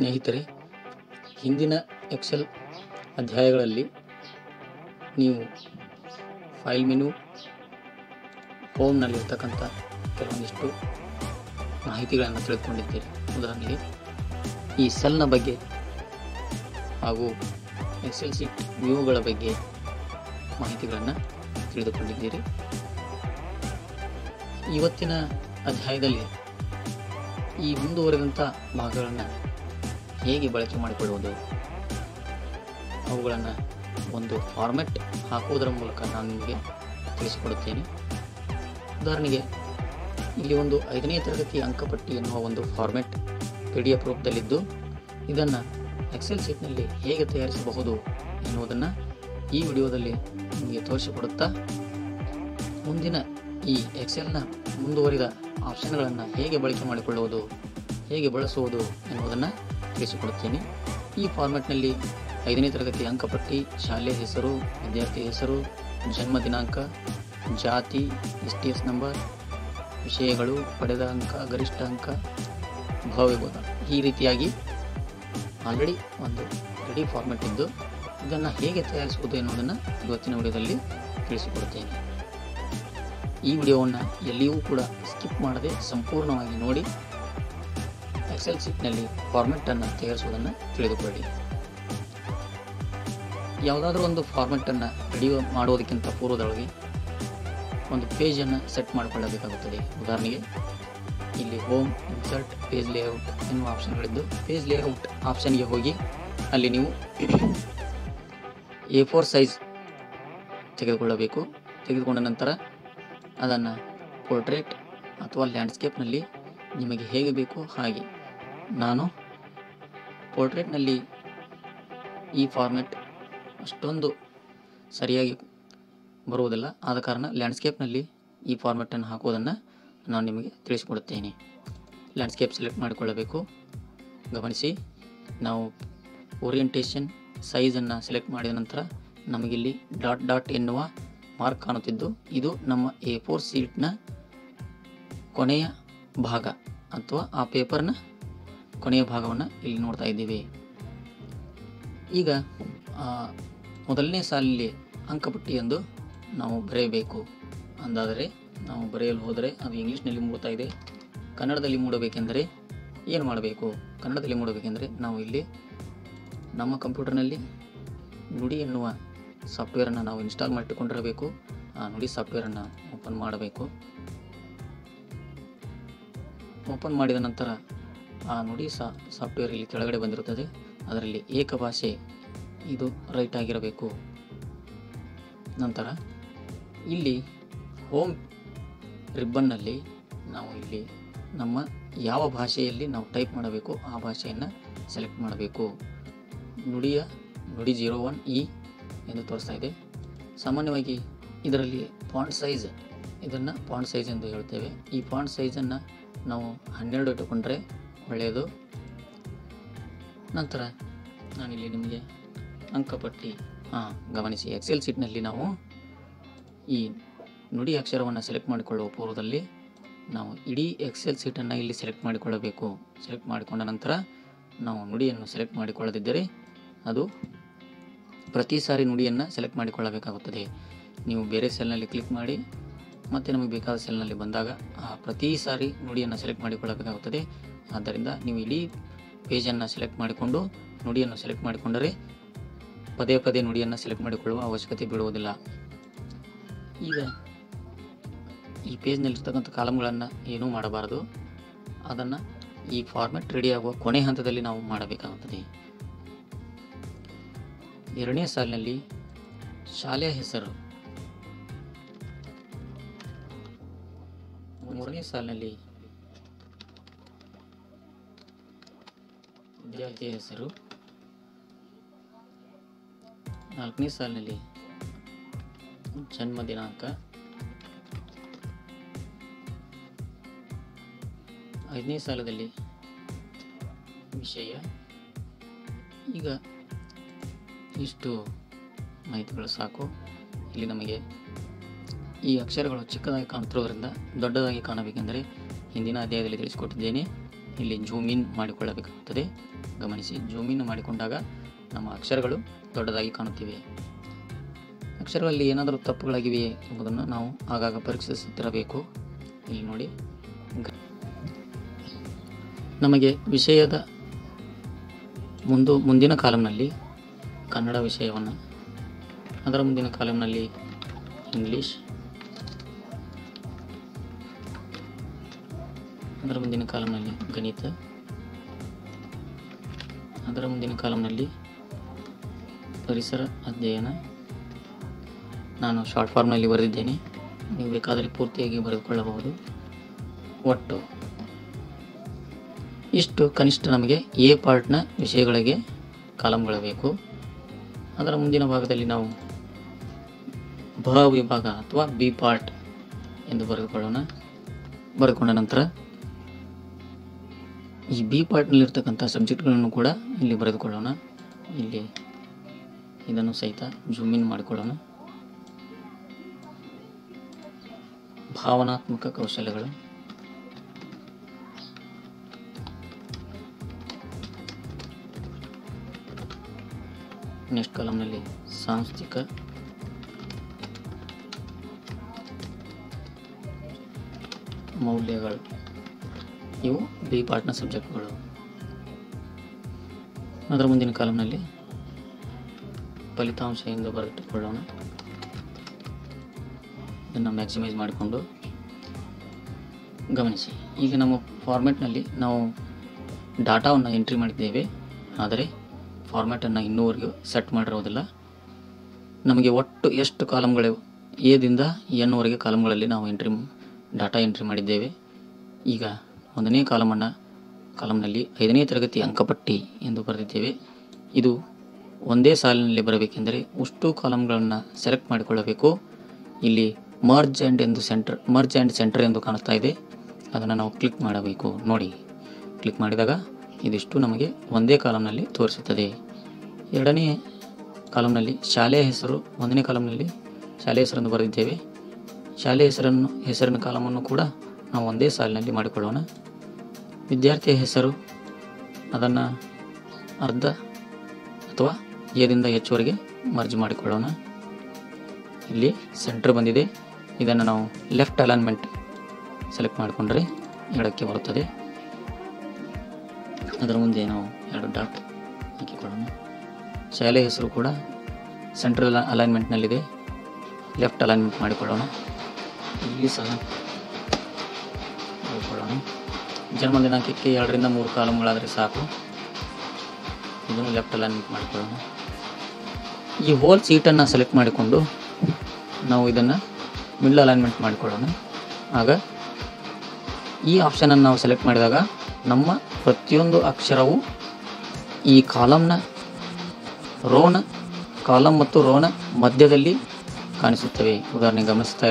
ಸ್ನೇಹಿತರೆ, ಹಿಂದಿನ ಎಕ್ಸೆಲ್ ಅಧ್ಯಾಯಗಳಲ್ಲಿ ನೀವು ಫೈಲ್ ಮೆನು ಹೋಮ್ನಲ್ಲಿರ್ತಕ್ಕಂಥ ಕೆಲವೊಂದಿಷ್ಟು ಮಾಹಿತಿಗಳನ್ನು ತಿಳಿದುಕೊಂಡಿದ್ದೀರಿ. ಉದಾಹರಣೆಗೆ, ಈ ಸೆಲ್ನ ಬಗ್ಗೆ ಹಾಗೂ ಎಕ್ಸೆಲ್ ಸಿಟ್ ವ್ಯೂಗಳ ಬಗ್ಗೆ ಮಾಹಿತಿಗಳನ್ನು ತಿಳಿದುಕೊಂಡಿದ್ದೀರಿ. ಇವತ್ತಿನ ಅಧ್ಯಾಯದಲ್ಲಿ ಈ ಮುಂದುವರೆದಂಥ ಭಾಗಗಳನ್ನು ಹೇಗೆ ಬಳಕೆ ಮಾಡಿಕೊಳ್ಳುವುದು? ಅವುಗಳನ್ನು ಒಂದು ಫಾರ್ಮೆಟ್ ಹಾಕುವುದರ ಮೂಲಕ ನಾನು ನಿಮಗೆ ತಿಳಿಸಿಕೊಡುತ್ತೇನೆ. ಉದಾಹರಣೆಗೆ, ಇಲ್ಲಿ ಒಂದು ಐದನೇ ತರಗತಿ ಅಂಕಪಟ್ಟಿ ಎನ್ನುವ ಒಂದು ಫಾರ್ಮೆಟ್ ಪಿ ಡಿ ಎಫ್ ರೂಪದಲ್ಲಿದ್ದು, ಇದನ್ನು ಎಕ್ಸೆಲ್ ಶೀಟ್ನಲ್ಲಿ ಹೇಗೆ ತಯಾರಿಸಬಹುದು ಎನ್ನುವುದನ್ನು ಈ ವಿಡಿಯೋದಲ್ಲಿ ನಿಮಗೆ ತೋರಿಸಿಕೊಡುತ್ತಾ, ಮುಂದಿನ ಈ ಎಕ್ಸೆಲ್ನ ಮುಂದುವರಿದ ಆಪ್ಷನ್ಗಳನ್ನು ಹೇಗೆ ಬಳಕೆ ಮಾಡಿಕೊಳ್ಳುವುದು, ಹೇಗೆ ಬಳಸುವುದು ಎನ್ನುವುದನ್ನು ತಿಳಿಸಿಕೊಡುತ್ತೇನೆ ಈ ಫಾರ್ಮೆಟ್ನಲ್ಲಿ ಐದನೇ ತರಗತಿ ಅಂಕಪಟ್ಟಿ, ಶಾಲೆ ಹೆಸರು, ವಿದ್ಯಾರ್ಥಿ ಹೆಸರು, ಜನ್ಮ ದಿನಾಂಕ, ಜಾತಿ ಎಸ್ ಟಿ ಎಸ್ ನಂಬರ್ ವಿಷಯಗಳು, ಪಡೆದ ಅಂಕ, ಗರಿಷ್ಠ ಅಂಕ ಭಾವಬೋಧ ಈ ರೀತಿಯಾಗಿ ಆಲ್ರೆಡಿ ಒಂದು ರೆಡಿ ಫಾರ್ಮೆಟ್ ಇದ್ದು ಇದನ್ನು ಹೇಗೆ ತಯಾರಿಸುವುದು ಎನ್ನುವುದನ್ನು ಇವತ್ತಿನ ವಿಡಿಯೋದಲ್ಲಿ ತಿಳಿಸಿಕೊಡುತ್ತೇನೆ ಈ ವಿಡಿಯೋವನ್ನು ಎಲ್ಲಿಯೂ ಕೂಡ ಸ್ಕಿಪ್ ಮಾಡದೆ ಸಂಪೂರ್ಣವಾಗಿ ನೋಡಿ ಎಕ್ಸೆಲ್ ಶೀಟ್ನಲ್ಲಿ ಫಾರ್ಮೆಟನ್ನು ತಯಾರಿಸುವುದನ್ನು ತಿಳಿದುಕೊಳ್ಳಿ. ಯಾವುದಾದ್ರೂ ಒಂದು ಫಾರ್ಮೆಟನ್ನು ರೆಡಿ ಮಾಡೋದಕ್ಕಿಂತ ಪೂರ್ವದೊಳಗೆ ಒಂದು ಪೇಜನ್ನು ಸೆಟ್ ಮಾಡಿಕೊಳ್ಳಬೇಕಾಗುತ್ತದೆ. ಉದಾಹರಣೆಗೆ, ಇಲ್ಲಿ ಹೋಮ್ ಇನ್ಸರ್ಟ್ ಪೇಜ್ ಲೇಔಟ್ ಎನ್ನುವ ಆಪ್ಷನ್ಗಳಿದ್ದು ಪೇಜ್ ಲೇಔಟ್ ಆಪ್ಷನ್ಗೆ ಹೋಗಿ ಅಲ್ಲಿ ನೀವು ಎ ಫೋರ್ ಸೈಜ್ ತೆಗೆದುಕೊಳ್ಳಬೇಕು. ತೆಗೆದುಕೊಂಡ ನಂತರ ಅದನ್ನು ಪೋರ್ಟ್ರೇಟ್ ಅಥವಾ ಲ್ಯಾಂಡ್ಸ್ಕೇಪ್ನಲ್ಲಿ ನಿಮಗೆ ಹೇಗೆ ಬೇಕೋ ಹಾಗೆ ನಾನು ಪೋರ್ಟ್ರೇಟ್ನಲ್ಲಿ ಈ ಫಾರ್ಮೆಟ್ ಅಷ್ಟೊಂದು ಸರಿಯಾಗಿ ಬರುವುದಿಲ್ಲ. ಆದ ಕಾರಣ ಲ್ಯಾಂಡ್ಸ್ಕೇಪ್ನಲ್ಲಿ ಈ ಫಾರ್ಮೆಟನ್ನು ಹಾಕೋದನ್ನು ನಾನು ನಿಮಗೆ ತಿಳಿಸಿಕೊಡುತ್ತೇನೆ. ಲ್ಯಾಂಡ್ಸ್ಕೇಪ್ ಸೆಲೆಕ್ಟ್ ಮಾಡಿಕೊಳ್ಳಬೇಕು. ಗಮನಿಸಿ, ನಾವು ಓರಿಯೆಂಟೇಷನ್ ಸೈಜನ್ನು ಸೆಲೆಕ್ಟ್ ಮಾಡಿದ ನಂತರ ನಮಗಿಲ್ಲಿ ಡಾಟ್ ಡಾಟ್ ಎನ್ನುವ ಮಾರ್ಕ್ ಕಾಣುತ್ತಿದ್ದು, ಇದು ನಮ್ಮ ಎ ಫೋರ್ ಸೀಟ್ನ ಕೊನೆಯ ಭಾಗ ಅಥವಾ ಆ ಪೇಪರ್ನ ಕೊನೆಯ ಭಾಗವನ್ನು ಇಲ್ಲಿ ನೋಡ್ತಾ ಇದ್ದೀವಿ. ಈಗ ಮೊದಲನೇ ಸಾಲಿನಲ್ಲಿ ಅಂಕಪಟ್ಟಿ ಎಂದು ನಾವು ಬರೆಯಬೇಕು. ಅಂದಾದರೆ ನಾವು ಬರೆಯಲು ಹೋದರೆ ಅದು ಇಂಗ್ಲೀಷ್ನಲ್ಲಿ ಮೂಡ್ತಾ ಇದೆ. ಕನ್ನಡದಲ್ಲಿ ಮೂಡಬೇಕೆಂದರೆ ಏನು ಮಾಡಬೇಕು? ಕನ್ನಡದಲ್ಲಿ ಮೂಡಬೇಕೆಂದರೆ ನಾವು ಇಲ್ಲಿ ನಮ್ಮ ಕಂಪ್ಯೂಟರ್ನಲ್ಲಿ ನುಡಿ ಎನ್ನುವ ಸಾಫ್ಟ್ವೇರನ್ನು ನಾವು ಇನ್ಸ್ಟಾಲ್ ಮಾಡಿಟ್ಟುಕೊಂಡಿರಬೇಕು. ಆ ನುಡಿ ಸಾಫ್ಟ್ವೇರನ್ನು ಓಪನ್ ಮಾಡಬೇಕು. ಓಪನ್ ಮಾಡಿದ ನಂತರ ಆ ನುಡಿ ಸಾಫ್ಟ್ವೇರ್ ಇಲ್ಲಿ ಕೆಳಗಡೆ ಬಂದಿರುತ್ತದೆ. ಅದರಲ್ಲಿ ಏಕ ಭಾಷೆ ಇದು ರೈಟ್ ಆಗಿರಬೇಕು. ನಂತರ ಇಲ್ಲಿ ಹೋಮ್ ರಿಬ್ಬನ್ನಲ್ಲಿ ನಾವು ಇಲ್ಲಿ ನಮ್ಮ ಯಾವ ಭಾಷೆಯಲ್ಲಿ ನಾವು ಟೈಪ್ ಮಾಡಬೇಕು, ಆ ಭಾಷೆಯನ್ನು ಸೆಲೆಕ್ಟ್ ಮಾಡಬೇಕು. ನುಡಿಯ ನುಡಿ ಜೀರೋ ಒನ್ ಇ ಎಂದು ತೋರಿಸ್ತಾ ಇದೆ. ಸಾಮಾನ್ಯವಾಗಿ ಇದರಲ್ಲಿ ಪಾಂಟ್ ಸೈಜ್, ಇದನ್ನು ಪಾಂಟ್ ಸೈಜ್ ಎಂದು ಹೇಳ್ತೇವೆ. ಈ ಪಾಂಟ್ ಸೈಜನ್ನು ನಾವು ಹನ್ನೆರಡು ಇಟ್ಟುಕೊಂಡ್ರೆ ಒಳ್ಳೆಯದು. ನಂತರ ನಾನಿಲ್ಲಿ ನಿಮಗೆ ಅಂಕಪಟ್ಟಿ ಹಾಂ ಗಮನಿಸಿ ಎಕ್ಸೆಲ್ ಸೀಟ್ನಲ್ಲಿ ನಾವು ಈ ನುಡಿ ಅಕ್ಷರವನ್ನು ಸೆಲೆಕ್ಟ್ ಮಾಡಿಕೊಳ್ಳುವ ಪೂರ್ವದಲ್ಲಿ ನಾವು ಇಡೀ ಎಕ್ಸೆಲ್ ಸೀಟನ್ನು ಇಲ್ಲಿ ಸೆಲೆಕ್ಟ್ ಮಾಡಿಕೊಳ್ಳಬೇಕು. ಸೆಲೆಕ್ಟ್ ಮಾಡಿಕೊಂಡ ನಂತರ ನಾವು ನುಡಿಯನ್ನು ಸೆಲೆಕ್ಟ್ ಮಾಡಿಕೊಳ್ಳದಿದ್ದರೆ ಅದು ಪ್ರತಿ ಸಾರಿ ನುಡಿಯನ್ನು ಸೆಲೆಕ್ಟ್ ಮಾಡಿಕೊಳ್ಳಬೇಕಾಗುತ್ತದೆ. ನೀವು ಬೇರೆ ಸೆಲ್ನಲ್ಲಿ ಕ್ಲಿಕ್ ಮಾಡಿ ಮತ್ತು ನಮಗೆ ಬೇಕಾದ ಸೆಲ್ನಲ್ಲಿ ಬಂದಾಗ ಆ ಪ್ರತಿ ಸಾರಿ ನುಡಿಯನ್ನು ಸೆಲೆಕ್ಟ್ ಮಾಡಿಕೊಳ್ಳಬೇಕಾಗುತ್ತದೆ. ಆದ್ದರಿಂದ ನೀವು ಇಲ್ಲಿ ಪೇಜನ್ನು ಸೆಲೆಕ್ಟ್ ಮಾಡಿಕೊಂಡು ನುಡಿಯನ್ನು ಸೆಲೆಕ್ಟ್ ಮಾಡಿಕೊಂಡರೆ ಪದೇ ಪದೇ ನುಡಿಯನ್ನು ಸೆಲೆಕ್ಟ್ ಮಾಡಿಕೊಳ್ಳುವ ಅವಶ್ಯಕತೆ ಬೀಳುವುದಿಲ್ಲ. ಈಗ ಈ ಪೇಜ್ನಲ್ಲಿರ್ತಕ್ಕಂಥ ಕಾಲಮ್ಗಳನ್ನು ಏನೂ ಮಾಡಬಾರದು. ಅದನ್ನು ಈ ಫಾರ್ಮೆಟ್ ರೆಡಿಯಾಗುವ ಕೊನೆ ಹಂತದಲ್ಲಿ ನಾವು ಮಾಡಬೇಕಾಗುತ್ತದೆ. ಎರಡನೇ ಸಾಲಿನಲ್ಲಿ ಶಾಲೆಯ ಹೆಸರು. ಮೂರನೇ ಸಾಲಿನಲ್ಲಿ ವಿದ್ಯಾರ್ಥಿಯ ಹೆಸರು? ನಾಲ್ಕನೇ ಸಾಲಿನಲ್ಲಿ ಜನ್ಮ ದಿನಾಂಕ? ಐದನೇ ಸಾಲದಲ್ಲಿ ವಿಷಯ? ಈಗ ಇಷ್ಟು ಮಾಹಿತಿಗಳು ಸಾಕು. ಇಲ್ಲಿ ನಮಗೆ ಈ ಅಕ್ಷರಗಳು ಚಿಕ್ಕದಾಗಿ ಕಾಣುತ್ತಿರುವುದರಿಂದ ದೊಡ್ಡದಾಗಿ ಕಾಣಬೇಕೆಂದರೆ ಹಿಂದಿನ ಅಧ್ಯಾಯದಲ್ಲಿ ತಿಳಿಸಿಕೊಟ್ಟಿದ್ದೇನೆ. ಇಲ್ಲಿ ಜೂಮ್ ಇನ್ ಮಾಡಿಕೊಳ್ಳಬೇಕಾಗುತ್ತದೆ. ಗಮನಿಸಿ, ಜೂಮ್ ಇನ್ ಮಾಡಿಕೊಂಡಾಗ ನಮ್ಮ ಅಕ್ಷರಗಳು ದೊಡ್ಡದಾಗಿ ಕಾಣುತ್ತಿವೆ. ಅಕ್ಷರಗಳಲ್ಲಿ ಏನಾದರೂ ತಪ್ಪುಗಳಾಗಿವೆಯೇ ಎಂಬುದನ್ನು ನಾವು ಆಗಾಗ ಪರೀಕ್ಷಿಸುತ್ತಿರಬೇಕು. ಇಲ್ಲಿ ನೋಡಿ. ನಮಗೆ ವಿಷಯದ ಮುಂದು ಮುಂದಿನ ಕಾಲಂನಲ್ಲಿ ಕನ್ನಡ ವಿಷಯವನ್ನು, ಅದರ ಮುಂದಿನ ಕಾಲಂನಲ್ಲಿ ಇಂಗ್ಲೀಷ್ ಅದರ ಮುಂದಿನ ಕಾಲಂನಲ್ಲಿ ಗಣಿತ. ಅದರ ಮುಂದಿನ ಕಾಲಂನಲ್ಲಿ ಪರಿಸರ ಅಧ್ಯಯನ. ನಾನು ಶಾರ್ಟ್ ಫಾರ್ಮ್ನಲ್ಲಿ ಬರೆದಿದ್ದೇನೆ. ನೀವು ಬೇಕಾದರೆ ಪೂರ್ತಿಯಾಗಿ ಬರೆದುಕೊಳ್ಳಬಹುದು. ಒಟ್ಟು ಇಷ್ಟು ಕನಿಷ್ಠ ನಮಗೆ ಎ ಪಾರ್ಟ್ನ ವಿಷಯಗಳಿಗೆ ಕಾಲಮ್ಗಳು ಬೇಕು ಅದರ ಮುಂದಿನ ಭಾಗದಲ್ಲಿ ನಾವು ಭ ವಿಭಾಗ ಅಥವಾ ಬಿ ಪಾರ್ಟ್ ಎಂದು ಬರೆದುಕೊಳ್ಳೋಣ. ಬರೆದುಕೊಂಡ ನಂತರ ಈ ಬಿ ಪಾರ್ಟ್ನಲ್ಲಿರ್ತಕ್ಕಂಥ ಸಬ್ಜೆಕ್ಟ್ಗಳನ್ನು ಕೂಡ ಇಲ್ಲಿ ಬರೆದುಕೊಳ್ಳೋಣ. ಇಲ್ಲಿ ಇದನ್ನು ಸಹಿತ ಜೂಮ್ ಇನ್ ಮಾಡಿಕೊಳ್ಳೋಣ. ಭಾವನಾತ್ಮಕ ಕೌಶಲ್ಯಗಳು ನೆಕ್ಸ್ಟ್ ಕಾಲಮ್ನಲ್ಲಿ ಸಾಂಸ್ಥಿಕ. ಮೌಲ್ಯಗಳು. ಇವು ಬಿ ಪಾರ್ಟ್ನ ಸಬ್ಜೆಕ್ಟ್ಗಳು. ಅದರ ಮುಂದಿನ ಕಾಲಮ್ನಲ್ಲಿ ಫಲಿತಾಂಶ ಎಂದು ಬರೆದಿಟ್ಟುಕೊಳ್ಳೋಣ. ಇದನ್ನು ಮ್ಯಾಕ್ಸಿಮೈಸ್ ಮಾಡಿಕೊಂಡು ಗಮನಿಸಿ. ಈಗ ನಮ್ಮ ಫಾರ್ಮ್ಯಾಟ್ನಲ್ಲಿ ನಾವು ಡಾಟಾವನ್ನು ಎಂಟ್ರಿ ಮಾಡಿದ್ದೇವೆ. ಆದರೆ ಫಾರ್ಮ್ಯಾಟನ್ನು ಇನ್ನೂವರೆಗೂ ಸೆಟ್ ಮಾಡಿರೋದಿಲ್ಲ. ನಮಗೆ ಒಟ್ಟು ಎಷ್ಟು ಕಾಲಮ್ಗಳಿವೆ ಎದಿಂದ ಎನ್ವರೆಗೆ ಕಾಲಮ್ಗಳಲ್ಲಿ ನಾವು ಎಂಟ್ರಿ ಡಾಟಾ ಎಂಟ್ರಿ ಮಾಡಿದ್ದೇವೆ. ಈಗ ಒಂದನೇ ಕಾಲಮನ್ನು ಕಾಲಮ್ನಲ್ಲಿ ಐದನೇ ತರಗತಿ ಅಂಕಪಟ್ಟಿ ಎಂದು ಬರೆದಿದ್ದೇವೆ. ಇದು ಒಂದೇ ಸಾಲಿನಲ್ಲಿ ಬರಬೇಕೆಂದರೆ ಉಷ್ಟು ಕಾಲಮ್ಗಳನ್ನು ಸೆಲೆಕ್ಟ್ ಮಾಡಿಕೊಳ್ಳಬೇಕು. ಇಲ್ಲಿ ಮರ್ಜ್ ಆ್ಯಂಡ್ ಎಂದು ಸೆಂಟರ್, ಮರ್ಜ್ ಆ್ಯಂಡ್ ಸೆಂಟರ್ ಎಂದು ಕಾಣಿಸ್ತಾ ಇದೆ. ಅದನ್ನು ನಾವು ಕ್ಲಿಕ್ ಮಾಡಬೇಕು. ನೋಡಿ, ಕ್ಲಿಕ್ ಮಾಡಿದಾಗ ಇದಿಷ್ಟು ನಮಗೆ ಒಂದೇ ಕಾಲಮ್ನಲ್ಲಿ ತೋರಿಸುತ್ತದೆ. ಎರಡನೇ ಕಾಲಮ್ನಲ್ಲಿ ಶಾಲೆಯ ಹೆಸರು, ಒಂದನೇ ಕಾಲಮ್ನಲ್ಲಿ ಶಾಲೆಯ ಹೆಸರನ್ನು ಬರೆದಿದ್ದೇವೆ. ಶಾಲೆಯ ಹೆಸರನ್ನು, ಹೆಸರಿನ ಕಾಲಮನ್ನು ಕೂಡ ನಾವು ಒಂದೇ ಸಾಲಿನಲ್ಲಿ ಮಾಡಿಕೊಳ್ಳೋಣ. ವಿದ್ಯಾರ್ಥಿಯ ಹೆಸರು, ಅದನ್ನು ಅರ್ಧ ಅಥವಾ ಎದಿಂದ ಹೆಚ್ಚುವರೆಗೆ ಮರ್ಜ್ ಮಾಡಿಕೊಳ್ಳೋಣ. ಇಲ್ಲಿ ಸೆಂಟ್ರ್ ಬಂದಿದೆ. ಇದನ್ನು ನಾವು ಲೆಫ್ಟ್ ಅಲೈನ್ಮೆಂಟ್ ಸೆಲೆಕ್ಟ್ ಮಾಡಿಕೊಂಡ್ರೆ ಎಡಕ್ಕೆ ಬರುತ್ತದೆ. ಅದರ ಮುಂದೆ ನಾವು ಎರಡು ಡಾಟ್ ಹಾಕಿಕೊಳ್ಳೋಣ. ಶಾಲೆ ಹೆಸರು ಕೂಡ ಸೆಂಟ್ರಲ್ ಅಲೈನ್ಮೆಂಟ್ನಲ್ಲಿದೆ. ಲೆಫ್ಟ್ ಅಲೈನ್ಮೆಂಟ್ ಮಾಡಿಕೊಳ್ಳೋಣ. ಇಲ್ಲಿ ಸಹ ಮಾಡಿಕೊಳ್ಳೋಣ. ಜನ್ಮ ದಿನಾಂಕಕ್ಕೆ ಎರಡರಿಂದ ಮೂರು ಕಾಲಮ್ಗಳಾದರೆ ಸಾಕು. ಇದನ್ನು ಲೆಫ್ಟ್ ಅಲೈನ್ಮೆಂಟ್ ಮಾಡಿಕೊಳ್ಳೋಣ. ಈ ಹೋಲ್ ಸೀಟನ್ನು ಸೆಲೆಕ್ಟ್ ಮಾಡಿಕೊಂಡು ನಾವು ಇದನ್ನು ಮಿಡ್ಲ್ ಅಲೈನ್ಮೆಂಟ್ ಮಾಡಿಕೊಳ್ಳೋಣ. ಆಗ ಈ ಆಪ್ಷನನ್ನು ನಾವು ಸೆಲೆಕ್ಟ್ ಮಾಡಿದಾಗ ನಮ್ಮ ಪ್ರತಿಯೊಂದು ಅಕ್ಷರವು ಈ ಕಾಲಮ್ನ ರೋನ, ಕಾಲಮ್ ಮತ್ತು ರೋನ ಮಧ್ಯದಲ್ಲಿ ಕಾಣಿಸುತ್ತವೆ. ಉದಾಹರಣೆ ಗಮನಿಸ್ತಾ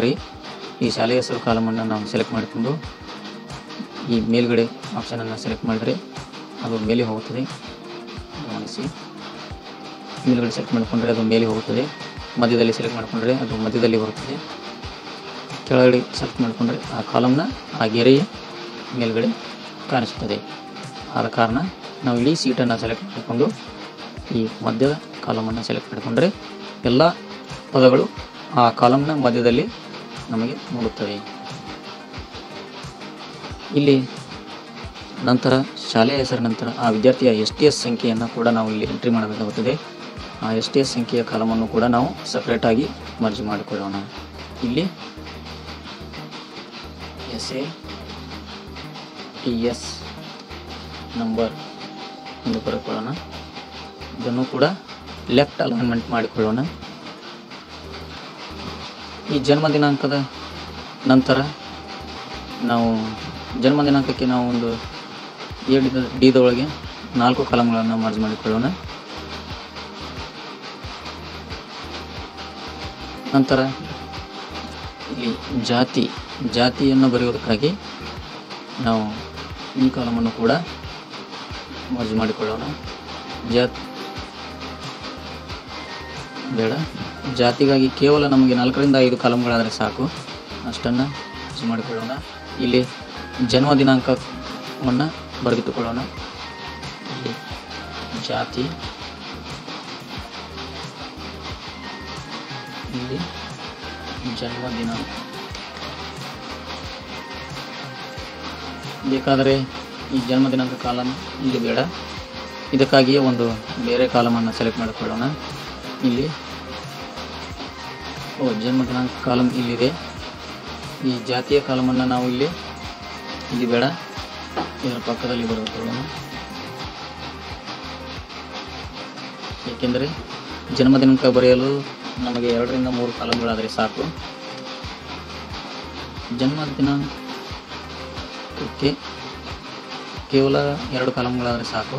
ಈ ಶಾಲೆಯ ಹೆಸರು ಕಾಲಮನ್ನು ನಾವು ಸೆಲೆಕ್ಟ್ ಮಾಡಿಕೊಂಡು ಈ ಮೇಲ್ಗಡೆ ಆಪ್ಷನನ್ನು ಸೆಲೆಕ್ಟ್ ಮಾಡಿದರೆ ಅದು ಮೇಲೆ ಹೋಗುತ್ತದೆ. ಗಮನಿಸಿ. ಮೇಲ್ಗಡೆ ಸೆಲೆಕ್ಟ್ ಮಾಡಿಕೊಂಡ್ರೆ ಅದು ಮೇಲೆ ಹೋಗುತ್ತದೆ. ಮಧ್ಯದಲ್ಲಿ ಸೆಲೆಕ್ಟ್ ಮಾಡಿಕೊಂಡ್ರೆ ಅದು ಮಧ್ಯದಲ್ಲಿ ಬರುತ್ತದೆ. ಕೆಳಗಡೆ ಸೆಲೆಕ್ಟ್ ಮಾಡಿಕೊಂಡ್ರೆ ಆ ಕಾಲಮ್ನ ಆ ಗೆರೆಯ ಮೇಲ್ಗಡೆ ಕಾಣಿಸುತ್ತದೆ. ಆದ ಕಾರಣ ನಾವು ಇಡೀ ಸೀಟನ್ನು ಸೆಲೆಕ್ಟ್ ಮಾಡಿಕೊಂಡು ಈ ಮಧ್ಯದ ಕಾಲಮನ್ನು ಸೆಲೆಕ್ಟ್ ಮಾಡಿಕೊಂಡ್ರೆ ಎಲ್ಲ ಪದಗಳು ಆ ಕಾಲಮ್ನ ಮಧ್ಯದಲ್ಲಿ ನಮಗೆ ಮೂಡುತ್ತವೆ. ಇಲ್ಲಿ ನಂತರ, ಶಾಲೆಯ ಹೆಸರ ನಂತರ ಆ ವಿದ್ಯಾರ್ಥಿಯ ಎಸ್ ಟಿ ಎಸ್ ಸಂಖ್ಯೆಯನ್ನು ಕೂಡ ನಾವು ಇಲ್ಲಿ ಎಂಟ್ರಿ ಮಾಡಬೇಕಾಗುತ್ತದೆ. ಆ ಎಸ್ ಟಿ ಎಸ್ ಸಂಖ್ಯೆಯ ಕಾಲಮನ್ನು ಕೂಡ ನಾವು ಸಪ್ರೇಟಾಗಿ ಮರ್ಜಿ ಮಾಡಿಕೊಳ್ಳೋಣ. ಇಲ್ಲಿ S A T S number ಎಂದು ಬರೆದುಕೊಳ್ಳೋಣ. ಇದನ್ನು ಕೂಡ ಲೆಫ್ಟ್ ಅಲೈನ್ಮೆಂಟ್ ಮಾಡಿಕೊಳ್ಳೋಣ. ಈ ಜನ್ಮ ದಿನಾಂಕದ ನಂತರ ನಾವು ಜನ್ಮ ದಿನಾಂಕಕ್ಕೆ ನಾವು ಒಂದು ಎ ಡಿದೊಳಗೆ ನಾಲ್ಕು ಕಾಲಮ್ಗಳನ್ನು ಮರ್ಜ್ ಮಾಡಿಕೊಳ್ಳೋಣ. ನಂತರ ಇಲ್ಲಿ ಜಾತಿ, ಜಾತಿಯನ್ನು ಬರೆಯುವುದಕ್ಕಾಗಿ ನಾವು ಈ ಕಾಲಮನ್ನು ಕೂಡ ಮರ್ಜ್ ಮಾಡಿಕೊಳ್ಳೋಣ. ಜಾತಿ ಬೇಡ. ಜಾತಿಗಾಗಿ ಕೇವಲ ನಮಗೆ ನಾಲ್ಕರಿಂದ ಐದು ಕಾಲಮ್ಗಳಾದರೆ ಸಾಕು. ಅಷ್ಟನ್ನು ಮರ್ಜ್ ಮಾಡಿಕೊಳ್ಳೋಣ. ಇಲ್ಲಿ ಜನ್ಮ ದಿನಾಂಕವನ್ನು ಬರೆದಿಟ್ಟುಕೊಳ್ಳೋಣ. ಇಲ್ಲಿ ಜಾತಿ. ಇಲ್ಲಿ ಜನ್ಮ ದಿನಾಂಕ ಬೇಕಾದರೆ ಈ ಜನ್ಮ ದಿನಾಂಕ ಕಾಲಮ್ ಇಲ್ಲಿ ಬೇಡ. ಇದಕ್ಕಾಗಿಯೇ ಒಂದು ಬೇರೆ ಕಾಲಮನ್ನು ಸೆಲೆಕ್ಟ್ ಮಾಡಿಕೊಳ್ಳೋಣ. ಇಲ್ಲಿ. ಓ, ಜನ್ಮ ದಿನಾಂಕ ಕಾಲಮ್ ಇಲ್ಲಿದೆ. ಈ ಜಾತಿಯ ಕಾಲಮನ್ನು ನಾವು ಇಲ್ಲಿ ಇಲ್ಲಿ ಬೇಡ. ಇದರ ಪಕ್ಕದಲ್ಲಿ ಬರಬೇಕು ಏಕೆಂದರೆ ಜನ್ಮ ದಿನಾಂಕ ಬರೆಯಲು ನಮಗೆ ಎರಡರಿಂದ ಮೂರು ಕಾಲಂಗಳಾದರೆ ಸಾಕು. ಜನ್ಮ ದಿನಾಂಕಕ್ಕೆ ಕೇವಲ ಎರಡು ಕಾಲಂಗಳಾದರೆ ಸಾಕು.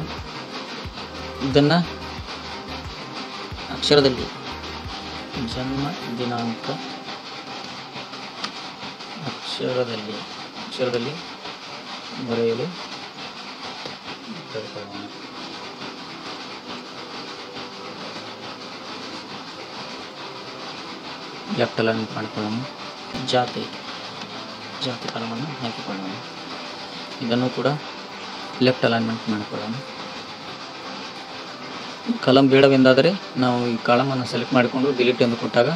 ಇದನ್ನು ಅಕ್ಷರದಲ್ಲಿ ಜನ್ಮ ದಿನಾಂಕ ಅಕ್ಷರದಲ್ಲಿ ಅಕ್ಷರದಲ್ಲಿ ಬರೆಯಲು. ಲೆಫ್ಟ್ ಅಲೈನ್ಮೆಂಟ್ ಮಾಡಿಕೊಳ್ಳೋಣ ಜಾತಿ. ಜಾತಿ ಕಾಲವನ್ನು ಹಾಕಿಕೊಳ್ಳೋಣ. ಇದನ್ನು ಕೂಡ ಲೆಫ್ಟ್ ಅಲೈನ್ಮೆಂಟ್ ಮಾಡಿಕೊಳ್ಳೋಣ. ಕಲಂ ಬೇಡವೆಂದಾದರೆ ನಾವು ಈ ಕಾಲಮನ್ನು ಸೆಲೆಕ್ಟ್ ಮಾಡಿಕೊಂಡು ಡಿಲೀಟ್ ಎಂದು ಕೊಟ್ಟಾಗ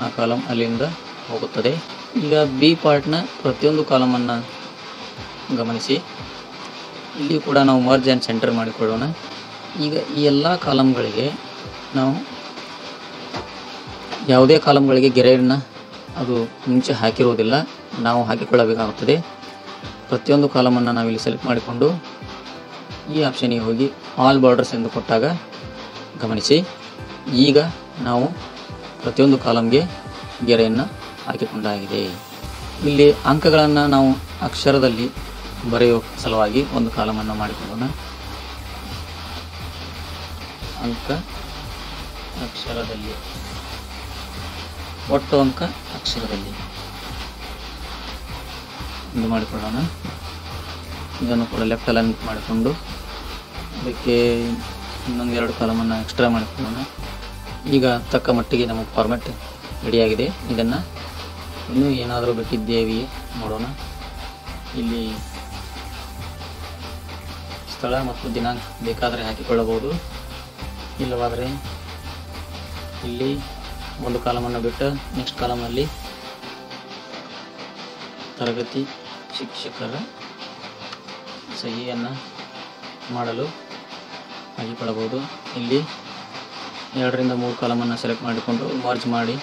ಆ ಕಾಲಮ್ ಅಲ್ಲಿಂದ ಹೋಗುತ್ತದೆ. ಈಗ ಬಿ ಪಾರ್ಟ್ನ ಪ್ರತಿಯೊಂದು ಕಾಲಮನ್ನು ಗಮನಿಸಿ. ಇಲ್ಲಿ ಕೂಡ ನಾವು ಮರ್ಜ್ ಆ್ಯಂಡ್ ಸೆಂಟರ್ ಮಾಡಿಕೊಳ್ಳೋಣ. ಈಗ ಈ ಎಲ್ಲ ಕಾಲಮ್ಗಳಿಗೆ ನಾವು ಯಾವುದೇ ಕಾಲಮ್ಗಳಿಗೆ ಗೆರೆಯನ್ನು ಅದು ಮುಂಚೆ ಹಾಕಿರುವುದಿಲ್ಲ ನಾವು ಹಾಕಿಕೊಳ್ಳಬೇಕಾಗುತ್ತದೆ. ಪ್ರತಿಯೊಂದು ಕಾಲಮನ್ನು ನಾವಿಲ್ಲಿ ಸೆಲೆಕ್ಟ್ ಮಾಡಿಕೊಂಡು ಈ ಆಪ್ಷನಿಗೆ ಹೋಗಿ ಆಲ್ ಬಾರ್ಡರ್ಸ್ ಎಂದು ಕೊಟ್ಟಾಗ ಗಮನಿಸಿ. ಈಗ ನಾವು ಪ್ರತಿಯೊಂದು ಕಾಲಮ್ಗೆ ಗೆರೆಯನ್ನು ಹಾಕಿಕೊಂಡಾಗಿದೆ. ಇಲ್ಲಿ ಅಂಕಗಳನ್ನು ನಾವು ಅಕ್ಷರದಲ್ಲಿ ಬರೆಯುವ ಸಲುವಾಗಿ ಒಂದು ಕಾಲಮನ್ನು ಮಾಡಿಕೊಳ್ಳೋಣ. ಅಂಕ ಅಕ್ಷರದಲ್ಲಿ. ಒಟ್ಟು ಅಂಕ ಅಕ್ಷರದಲ್ಲಿ. ಇದು ಮಾಡಿಕೊಳ್ಳೋಣ. ಇದನ್ನು ಕೂಡ ಲೆಫ್ಟ್ ಅಲೈನ್ ಮಾಡಿಕೊಂಡು, ಅದಕ್ಕೆ ಇನ್ನೊಂದು ಎರಡು ಕಾಲಮನ್ನು ಎಕ್ಸ್ಟ್ರಾ ಮಾಡಿಕೊಳ್ಳೋಣ. ಈಗ ತಕ್ಕ ಮಟ್ಟಿಗೆ ನಮ್ಮ ಫಾರ್ಮೆಟ್ ರೆಡಿಯಾಗಿದೆ ಇದನ್ನು ಇನ್ನೂ ಏನಾದರೂ ಬಿಟ್ಟಿದ್ದೇವೆಯೇ ನೋಡೋಣ. ಇಲ್ಲಿ ಸ್ಥಳ ಮತ್ತು ದಿನಾಂಕ ಬೇಕಾದರೆ ಹಾಕಿಕೊಳ್ಳಬಹುದು. ಇಲ್ಲವಾದರೆ ಇಲ್ಲಿ ಒಂದು ಕಾಲಮನ್ನು ಬಿಟ್ಟು ನೆಕ್ಸ್ಟ್ ಕಾಲಮಲ್ಲಿ ತರಗತಿ ಶಿಕ್ಷಕರ ಸಹಿಯನ್ನು ಮಾಡಲು ಹಾಕಿಕೊಳ್ಳಬಹುದು. ಇಲ್ಲಿ ಎರಡರಿಂದ ಮೂರು ಕಾಲಮನ್ನು ಸೆಲೆಕ್ಟ್ ಮಾಡಿಕೊಂಡು ಮಾರ್ಜ್ ಮಾಡಿ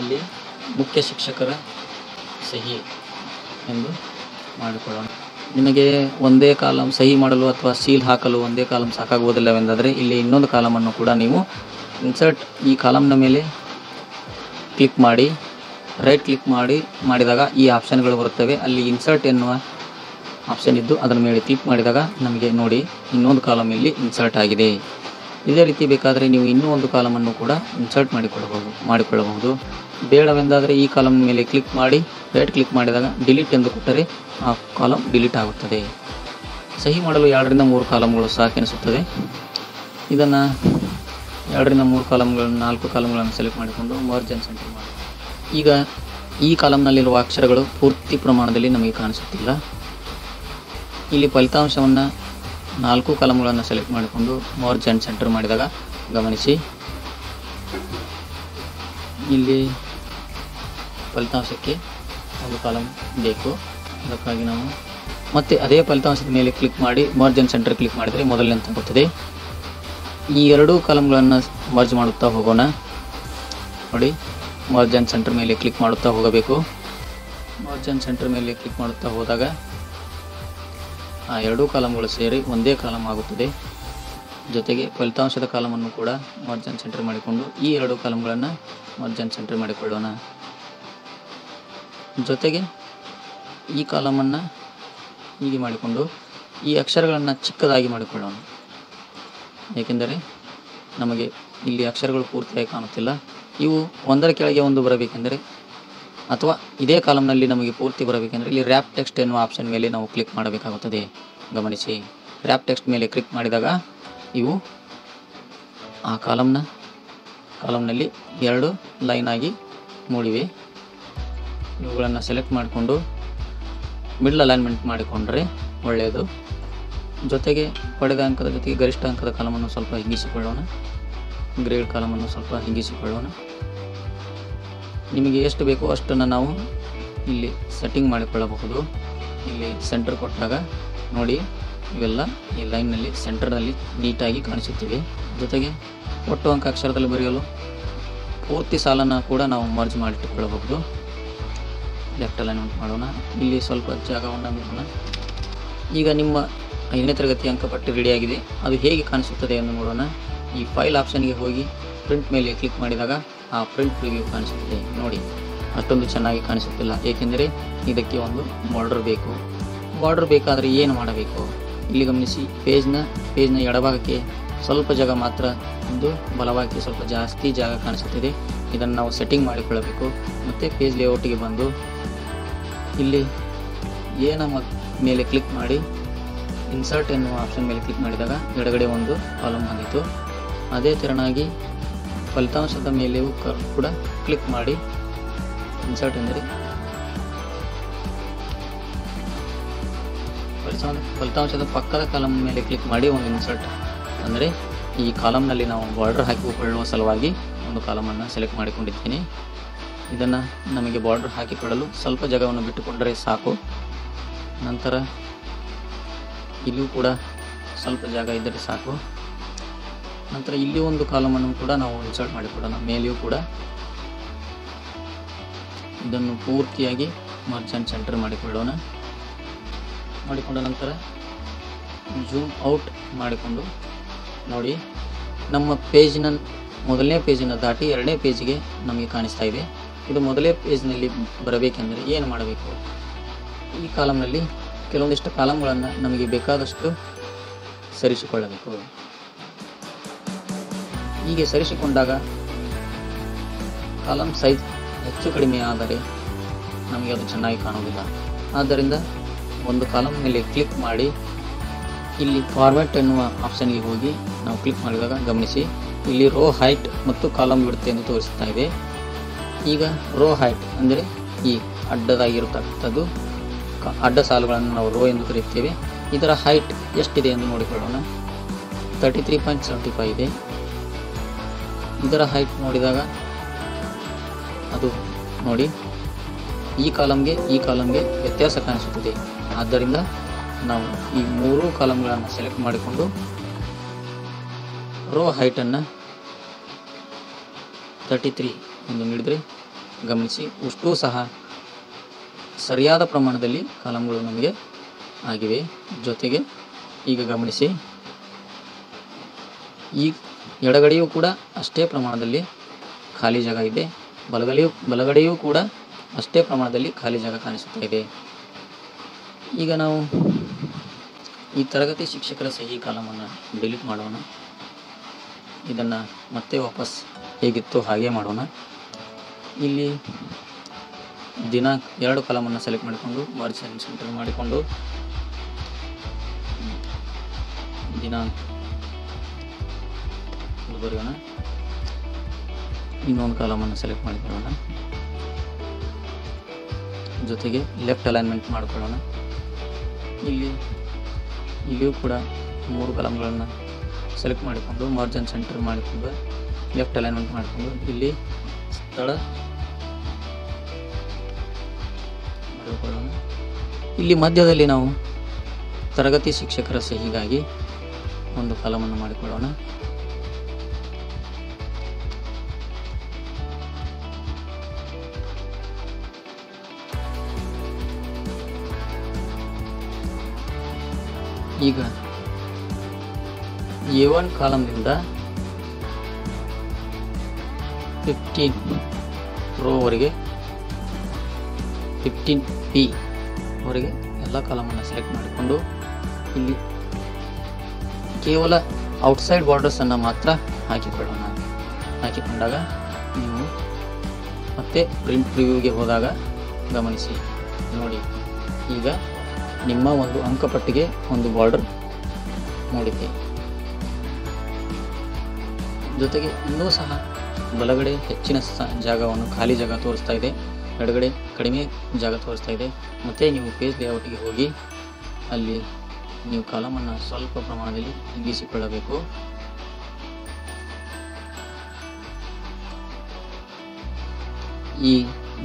ಅಲ್ಲಿ ಮುಖ್ಯ ಶಿಕ್ಷಕರ ಸಹಿ ಎಂದು ಮಾಡಿಕೊಳ್ಳೋಣ. ನಿಮಗೆ ಒಂದೇ ಕಾಲಮ್ ಸಹಿ ಮಾಡಲು ಅಥವಾ ಸೀಲ್ ಹಾಕಲು ಒಂದೇ ಕಾಲಮ್ ಸಾಕಾಗುವುದಿಲ್ಲವೆಂದಾದರೆ ಇಲ್ಲಿ ಇನ್ನೊಂದು ಕಾಲಮನ್ನು ಕೂಡ ನೀವು ಇನ್ಸರ್ಟ್ ಈ ಕಾಲಮ್ನ ಮೇಲೆ ಕ್ಲಿಕ್ ಮಾಡಿ, ರೈಟ್ ಕ್ಲಿಕ್ ಮಾಡಿ, ಮಾಡಿದಾಗ ಈ ಆಪ್ಷನ್ಗಳು ಬರುತ್ತವೆ. ಅಲ್ಲಿ ಇನ್ಸರ್ಟ್ ಎನ್ನುವ ಆಪ್ಷನ್ ಇದ್ದು ಅದರ ಮೇಲೆ ಕ್ಲಿಕ್ ಮಾಡಿದಾಗ ನಮಗೆ ನೋಡಿ ಇನ್ನೊಂದು ಕಾಲಮ್ ಇಲ್ಲಿ ಇನ್ಸರ್ಟ್ ಆಗಿದೆ. ಇದೇ ರೀತಿ ಬೇಕಾದರೆ ನೀವು ಇನ್ನೂ ಒಂದು ಕಾಲಮನ್ನು ಕೂಡ ಇನ್ಸರ್ಟ್ ಮಾಡಿಕೊಳ್ಳಬಹುದು ಮಾಡಿಕೊಳ್ಳಬಹುದು. ಬೇಡವೆಂದಾದರೆ ಈ ಕಾಲಮ್ ಮೇಲೆ ಕ್ಲಿಕ್ ಮಾಡಿ, ರೈಟ್ ಕ್ಲಿಕ್ ಮಾಡಿದಾಗ ಡಿಲೀಟ್ ಎಂದು ಕೊಟ್ಟರೆ ಆ ಕಾಲಮ್ ಡಿಲೀಟ್ ಆಗುತ್ತದೆ. ಸಹಿ ಮಾಡಲು ಎರಡರಿಂದ ಮೂರು ಕಾಲಮ್ಗಳು ಸಾಕೆನಿಸುತ್ತದೆ. ಇದನ್ನು ಎರಡರಿಂದ ಮೂರು ಕಾಲಮ್ಗಳನ್ನು ನಾಲ್ಕು ಕಾಲಮ್ಗಳನ್ನು ಸೆಲೆಕ್ಟ್ ಮಾಡಿಕೊಂಡು ಮರ್ಜನ್ ಸೆಂಟರ್ ಮಾಡಿ. ಈಗ ಈ ಕಾಲಮ್ನಲ್ಲಿರುವ ಅಕ್ಷರಗಳು ಪೂರ್ತಿ ಪ್ರಮಾಣದಲ್ಲಿ ನಮಗೆ ಕಾಣಿಸುತ್ತಿಲ್ಲ. ಇಲ್ಲಿ ಫಲಿತಾಂಶವನ್ನು ನಾಲ್ಕು ಕಲಮ್ಗಳನ್ನು ಸೆಲೆಕ್ಟ್ ಮಾಡಿಕೊಂಡು ಮರ್ಜ್ ಆ್ಯಂಡ್ ಸೆಂಟರ್ ಮಾಡಿದಾಗ ಗಮನಿಸಿ. ಇಲ್ಲಿ ಫಲಿತಾಂಶಕ್ಕೆ ಒಂದು ಕಾಲಮ್ ಬೇಕು. ಅದಕ್ಕಾಗಿ ನಾವು ಮತ್ತೆ ಅದೇ ಫಲಿತಾಂಶದ ಮೇಲೆ ಕ್ಲಿಕ್ ಮಾಡಿ ಮರ್ಜನ್ ಸೆಂಟರ್ ಕ್ಲಿಕ್ ಮಾಡಿದರೆ ಮೊದಲನೇ ತಗೋತದೆ ಈ ಎರಡೂ ಕಾಲಮ್ಗಳನ್ನು ಮರ್ಜ್ ಮಾಡುತ್ತಾ ಹೋಗೋಣ. ನೋಡಿ ಮರ್ಜನ್ ಸೆಂಟರ್ ಮೇಲೆ ಕ್ಲಿಕ್ ಮಾಡುತ್ತಾ ಹೋಗಬೇಕು. ಮರ್ಜನ್ ಸೆಂಟರ್ ಮೇಲೆ ಕ್ಲಿಕ್ ಮಾಡುತ್ತಾ ಹೋದಾಗ ಆ ಎರಡೂ ಕಾಲಮ್ಗಳು ಸೇರಿ ಒಂದೇ ಕಾಲಮ್ ಆಗುತ್ತದೆ ಜೊತೆಗೆ ಫಲಿತಾಂಶದ ಕಾಲಮನ್ನು ಕೂಡ ಮರ್ಜ್ ಆ್ಯಂಡ್ ಸೆಂಟರ್ ಮಾಡಿಕೊಂಡು ಈ ಎರಡು ಕಾಲಮ್ಗಳನ್ನು ಮರ್ಜನ್ ಸೆಂಟರ್ ಮಾಡಿಕೊಳ್ಳೋಣ. ಜೊತೆಗೆ ಈ ಕಾಲಮನ್ನು ಹೀಗೆ ಮಾಡಿಕೊಂಡು ಈ ಅಕ್ಷರಗಳನ್ನು ಚಿಕ್ಕದಾಗಿ ಮಾಡಿಕೊಳ್ಳೋಣ. ಏಕೆಂದರೆ ನಮಗೆ ಇಲ್ಲಿ ಅಕ್ಷರಗಳು ಪೂರ್ತಿಯಾಗಿ ಕಾಣುತ್ತಿಲ್ಲ. ಇವು ಒಂದರ ಕೆಳಗೆ ಒಂದು ಬರಬೇಕೆಂದರೆ ಅಥವಾ ಇದೇ ಕಾಲಮ್ನಲ್ಲಿ ನಮಗೆ ಪೂರ್ತಿ ಬರಬೇಕೆಂದರೆ ಇಲ್ಲಿ ರ್ಯಾಪ್ ಟೆಕ್ಸ್ಟ್ ಎನ್ನುವ ಆಪ್ಷನ್ ಮೇಲೆ ನಾವು ಕ್ಲಿಕ್ ಮಾಡಬೇಕಾಗುತ್ತದೆ. ಗಮನಿಸಿ ರ್ಯಾಪ್ ಟೆಕ್ಸ್ಟ್ ಮೇಲೆ ಕ್ಲಿಕ್ ಮಾಡಿದಾಗ ಇವು ಆ ಕಾಲಮ್ನ ಕಾಲಮ್ನಲ್ಲಿ ಎರಡು ಲೈನ್ ಆಗಿ ಮೂಡಿವೆ. ಇವುಗಳನ್ನು ಸೆಲೆಕ್ಟ್ ಮಾಡಿಕೊಂಡು ಮಿಡ್ಲ್ ಅಲೈನ್ಮೆಂಟ್ ಮಾಡಿಕೊಂಡ್ರೆ ಒಳ್ಳೆಯದು. ಜೊತೆಗೆ ಪಡೆದ ಅಂಕದ ಜೊತೆಗೆ ಗರಿಷ್ಠ ಅಂಕದ ಕಾಲಮನ್ನು ಸ್ವಲ್ಪ ಹಿಗ್ಗಿಸಿಕೊಳ್ಳೋಣ ಗ್ರೇಡ್ ಕಾಲಮನ್ನು ಸ್ವಲ್ಪ ಹಿಗ್ಗಿಸಿಕೊಳ್ಳೋಣ ನಿಮಗೆ ಎಷ್ಟು ಬೇಕೋ ಅಷ್ಟನ್ನು ನಾವು ಇಲ್ಲಿ ಸೆಟ್ಟಿಂಗ್ ಮಾಡಿಕೊಳ್ಳಬಹುದು. ಇಲ್ಲಿ ಸೆಂಟರ್ ಕೊಟ್ಟಾಗ ನೋಡಿ, ಇವೆಲ್ಲ ಈ ಲೈನ್ನಲ್ಲಿ ಸೆಂಟರ್ನಲ್ಲಿ ನೀಟಾಗಿ ಕಾಣಿಸುತ್ತಿವೆ. ಜೊತೆಗೆ ಒಟ್ಟು ಅಂಕ ಅಕ್ಷರದಲ್ಲಿ ಬರೆಯಲು ಪೂರ್ತಿ ಸಾಲನ್ನು ಕೂಡ ನಾವು ಮರ್ಜ್ ಮಾಡಿಟ್ಟುಕೊಳ್ಳಬಹುದು. ಲೆಫ್ಟ್ ಅಲೈನ್ಮೆಂಟ್ ಮಾಡೋಣ. ಇಲ್ಲಿ ಸ್ವಲ್ಪ ಜಾಗವನ್ನು ಬಿಡೋಣ ಈಗ ನಿಮ್ಮ ಐದನೇ ತರಗತಿ ಅಂಕಪಟ್ಟಿ ರೆಡಿಯಾಗಿದೆ ಅದು ಹೇಗೆ ಕಾಣಿಸುತ್ತದೆ ಎಂದು ನೋಡೋಣ. ಈ ಫೈಲ್ ಆಪ್ಷನ್ಗೆ ಹೋಗಿ ಪ್ರಿಂಟ್ ಮೇಲೆ ಕ್ಲಿಕ್ ಮಾಡಿದಾಗ ಆ ಪ್ರಿಂಟ್ ಪ್ರಿವ್ಯೂ ಕಾಣಿಸುತ್ತೆ ನೋಡಿ, ಅಷ್ಟೊಂದು ಚೆನ್ನಾಗಿ ಕಾಣಿಸುತ್ತಿಲ್ಲ. ಏಕೆಂದರೆ ಇದಕ್ಕೆ ಒಂದು ಬಾರ್ಡರ್ ಬೇಕು. ಬಾರ್ಡರ್ ಬೇಕಾದರೆ ಏನು ಮಾಡಬೇಕು? ಇಲ್ಲಿ ಗಮನಿಸಿ ಪೇಜ್ನ ಪೇಜ್ನ ಎಡಭಾಗಕ್ಕೆ ಸ್ವಲ್ಪ ಜಾಗ ಮಾತ್ರ ಒಂದು ಬಲಭಾಗಕ್ಕೆ ಸ್ವಲ್ಪ ಜಾಸ್ತಿ ಜಾಗ ಕಾಣಿಸುತ್ತಿದೆ. ಇದನ್ನು ನಾವು ಸೆಟ್ಟಿಂಗ್ ಮಾಡಿಕೊಳ್ಳಬೇಕು. ಮತ್ತು ಪೇಜ್ ಲೇಔಟಿಗೆ ಬಂದು ಇಲ್ಲಿ ಏನ ಮೇಲೆ ಕ್ಲಿಕ್ ಮಾಡಿ ಇನ್ಸರ್ಟ್ ಎನ್ನುವ ಆಪ್ಷನ್ ಮೇಲೆ ಕ್ಲಿಕ್ ಮಾಡಿದಾಗ ಎಡಗಡೆ ಒಂದು ಕಾಲಮ್ ಆಗಿತ್ತು ಅದೇ ತೆರನಾಗಿ ಫಲಿತಾಂಶದ ಮೇಲೆಯೂ ಕರ್ ಕೂಡ ಕ್ಲಿಕ್ ಮಾಡಿ. ಇನ್ಸರ್ಟ್ ಅಂದರೆ ಫಲಿತಾಂಶ, ಫಲಿತಾಂಶದ ಪಕ್ಕದ ಕಾಲಮ್ ಮೇಲೆ ಕ್ಲಿಕ್ ಮಾಡಿ ಒಂದು ಇನ್ಸರ್ಟ್ ಅಂದರೆ ಈ ಕಾಲಮ್ನಲ್ಲಿ ನಾವು ಬಾರ್ಡರ್ ಹಾಕಿಕೊಳ್ಳುವ ಸಲುವಾಗಿ ಒಂದು ಕಾಲಮನ್ನು ಸೆಲೆಕ್ಟ್ ಮಾಡಿಕೊಂಡಿದ್ದೀನಿ. ಇದನ್ನು ನಮಗೆ ಬಾರ್ಡರ್ ಹಾಕಿಕೊಳ್ಳಲು ಸ್ವಲ್ಪ ಜಾಗವನ್ನು ಬಿಟ್ಟುಕೊಂಡರೆ ಸಾಕು. ನಂತರ ಇಲ್ಲಿಯೂ ಕೂಡ ಸ್ವಲ್ಪ ಜಾಗ ಇದ್ದರೆ ಸಾಕು. ನಂತರ ಇಲ್ಲಿ ಒಂದು ಕಾಲಮನ್ನು ಕೂಡ ನಾವು ಇನ್ಸರ್ಟ್ ಮಾಡಿಕೊಡೋಣ ಮೇಲೆಯೂ ಕೂಡ. ಇದನ್ನು ಪೂರ್ತಿಯಾಗಿ ಮರ್ಚೆಂಟ್ ಸೆಂಟರ್ ಮಾಡಿಕೊಳ್ಳೋಣ ಮಾಡಿಕೊಂಡ ನಂತರ ಜೂಮ್ ಔಟ್ ಮಾಡಿಕೊಂಡು ನೋಡಿ, ನಮ್ಮ ಪೇಜಿನ ಮೊದಲನೇ ಪೇಜನ್ನು ದಾಟಿ ಎರಡನೇ ಪೇಜಿಗೆ ನಮಗೆ ಕಾಣಿಸ್ತಾ ಇದೆ. ಇದು ಮೊದಲನೇ ಪೇಜ್ನಲ್ಲಿ ಬರಬೇಕೆಂದರೆ ಏನು ಮಾಡಬೇಕು? ಈ ಕಾಲಮ್ನಲ್ಲಿ ಕೆಲವೊಂದಿಷ್ಟು ಕಾಲಮ್ಗಳನ್ನು ನಮಗೆ ಬೇಕಾದಷ್ಟು ಸರಿಸಿಕೊಳ್ಳಬೇಕು. ಹೀಗೆ ಸರಿಸಿಕೊಂಡಾಗ ಕಾಲಮ್ ಸೈಜ್ ಹೆಚ್ಚು ಕಡಿಮೆ ಆದರೆ ನಮಗೆ ಅದು ಚೆನ್ನಾಗಿ ಕಾಣುವುದಿಲ್ಲ. ಆದ್ದರಿಂದ ಒಂದು ಕಾಲಮ್ ಮೇಲೆ ಕ್ಲಿಕ್ ಮಾಡಿ ಇಲ್ಲಿ ಫಾರ್ಮ್ಯಾಟ್ ಎನ್ನುವ ಆಪ್ಷನ್ಗೆ ಹೋಗಿ ನಾವು ಕ್ಲಿಕ್ ಮಾಡಿದಾಗ ಗಮನಿಸಿ ಇಲ್ಲಿ ರೋ ಹೈಟ್ ಮತ್ತು ಕಾಲಮ್ ಬಿಡುತ್ತೆ ಎಂದು ತೋರಿಸ್ತಾ ಇದೆ. ಈಗ ರೋ ಹೈಟ್ ಅಂದರೆ ಈ ಅಡ್ಡದಾಗಿರತಕ್ಕಂಥದ್ದು ಅಡ್ಡ ಸಾಲುಗಳನ್ನು ನಾವು ರೋ ಎಂದು ಕರೆಯುತ್ತೇವೆ. ಇದರ ಹೈಟ್ ಎಷ್ಟಿದೆ ಎಂದು ನೋಡಿಕೊಳ್ಳೋಣ. Thirty three point seventy five ಇದೆ. ಇದರ ಹೈಟ್ ನೋಡಿದಾಗ ಅದು ನೋಡಿ, ಈ ಕಾಲಮ್ಗೆ ಈ ಕಾಲಮ್ಗೆ ವ್ಯತ್ಯಾಸ ಕಾಣಿಸುತ್ತದೆ. ಆದ್ದರಿಂದ ನಾವು ಈ ಮೂರು ಕಾಲಮ್ಗಳನ್ನು ಸೆಲೆಕ್ಟ್ ಮಾಡಿಕೊಂಡು ರೋ ಹೈಟನ್ನು ತರ್ಟಿ ತ್ರೀ ಎಂದು ನೀಡಿದರೆ ಗಮನಿಸಿ ಉಷ್ಟು ಸಹ ಸರಿಯಾದ ಪ್ರಮಾಣದಲ್ಲಿ ಕಾಲಮ್ಗಳು ನಮಗೆ ಆಗಿವೆ. ಜೊತೆಗೆ ಈಗ ಗಮನಿಸಿ, ಈ ಎಡಗಡೆಯೂ ಕೂಡ ಅಷ್ಟೇ ಪ್ರಮಾಣದಲ್ಲಿ ಖಾಲಿ ಜಾಗ ಇದೆ. ಬಲಗಡೆಯೂ ಬಲಗಡೆಯೂ ಕೂಡ ಅಷ್ಟೇ ಪ್ರಮಾಣದಲ್ಲಿ ಖಾಲಿ ಜಾಗ ಕಾಣಿಸುತ್ತಾ ಇದೆ. ಈಗ ನಾವು ಈ ತರಗತಿ ಶಿಕ್ಷಕರ ಸಹಿ ಕಾಲಮನ್ನು ಡಿಲೀಟ್ ಮಾಡೋಣ. ಇದನ್ನು ಮತ್ತೆ ವಾಪಸ್ ಹೇಗಿತ್ತು ಹಾಗೆ ಮಾಡೋಣ. ಇಲ್ಲಿ ದಿನಾಂಕ ಎರಡು ಕಾಲಮನ್ನು ಸೆಲೆಕ್ಟ್ ಮಾಡಿಕೊಂಡು ಮಾರ್ಚ್ ಸೆಂಟರ್ ಮಾಡಿಕೊಂಡು ದಿನಾಂಕ ಇದು ಬರೆಯೋಣ ಇನ್ನೊಂದು ಕಾಲಮನ್ನು ಸೆಲೆಕ್ಟ್ ಮಾಡಿಕೊಳ್ಳೋಣ. ಜೊತೆಗೆ ಲೆಫ್ಟ್ ಅಲೈನ್ಮೆಂಟ್ ಮಾಡಿಕೊಳ್ಳೋಣ. ಇಲ್ಲಿ, ಇಲ್ಲಿಯೂ ಕೂಡ ಮೂರು ಕಾಲಮ್ಗಳನ್ನು ಸೆಲೆಕ್ಟ್ ಮಾಡಿಕೊಂಡು ಮಾರ್ಜನ್ ಸೆಂಟರ್ ಮಾಡಿಕೊಂಡು ಲೆಫ್ಟ್ ಅಲೈನ್ಮೆಂಟ್ ಮಾಡಿಕೊಂಡು, ಇಲ್ಲಿ ಸ್ಥಳ ಮಾಡಿಕೊಳ್ಳೋಣ. ಇಲ್ಲಿ ಮಧ್ಯದಲ್ಲಿ ನಾವು ತರಗತಿ ಶಿಕ್ಷಕರ ಸಹಿಗಾಗಿ ಒಂದು ಕಾಲಮನ್ನು ಮಾಡಿಕೊಳ್ಳೋಣ. ಈಗ ಎ ಒನ್ ಕಾಲಮ್ನಿಂದ ಫಿಫ್ಟೀನ್ ರೋವರೆಗೆ ಫಿಫ್ಟೀನ್ ಪಿ ವರೆಗೆ ಎಲ್ಲ ಕಾಲಮನ್ನು ಸೆಲೆಕ್ಟ್ ಮಾಡಿಕೊಂಡು ಇಲ್ಲಿ ಕೇವಲ ಔಟ್ಸೈಡ್ ಬಾರ್ಡರ್ಸನ್ನು ಮಾತ್ರ ಹಾಕಿಕೊಳ್ಳೋಣ. ಹಾಕಿಕೊಂಡಾಗ ನೀವು ಮತ್ತೆ ಪ್ರಿಂಟ್ ಪ್ರಿವ್ಯೂಗೆ ಹೋದಾಗ ಗಮನಿಸಿ. ನೋಡಿ, ಈಗ ನಿಮ್ಮ ಒಂದು ಅಂಕಪಟ್ಟಿಗೆ ಒಂದು ಬಾರ್ಡರ್ ಮೂಡಿದೆ ಜೊತೆಗೆ ಇನ್ನೂ ಸಹ ಬಲಗಡೆ ಹೆಚ್ಚಿನ ಜಾಗವನ್ನು ಖಾಲಿ ಜಾಗ ತೋರಿಸ್ತಾ ಇದೆ. ಎಡಗಡೆ ಕಡಿಮೆ ಜಾಗ ತೋರಿಸ್ತಾ ಇದೆ. ಮತ್ತು ನೀವು ಪೇಜ್ ಲೇಔಟ್ಗೆ ಹೋಗಿ ಅಲ್ಲಿ ನೀವು ಕಾಲಮನ್ನು ಸ್ವಲ್ಪ ಪ್ರಮಾಣದಲ್ಲಿ ಹಿಗ್ಗಿಸಿಕೊಳ್ಳಬೇಕು ಈ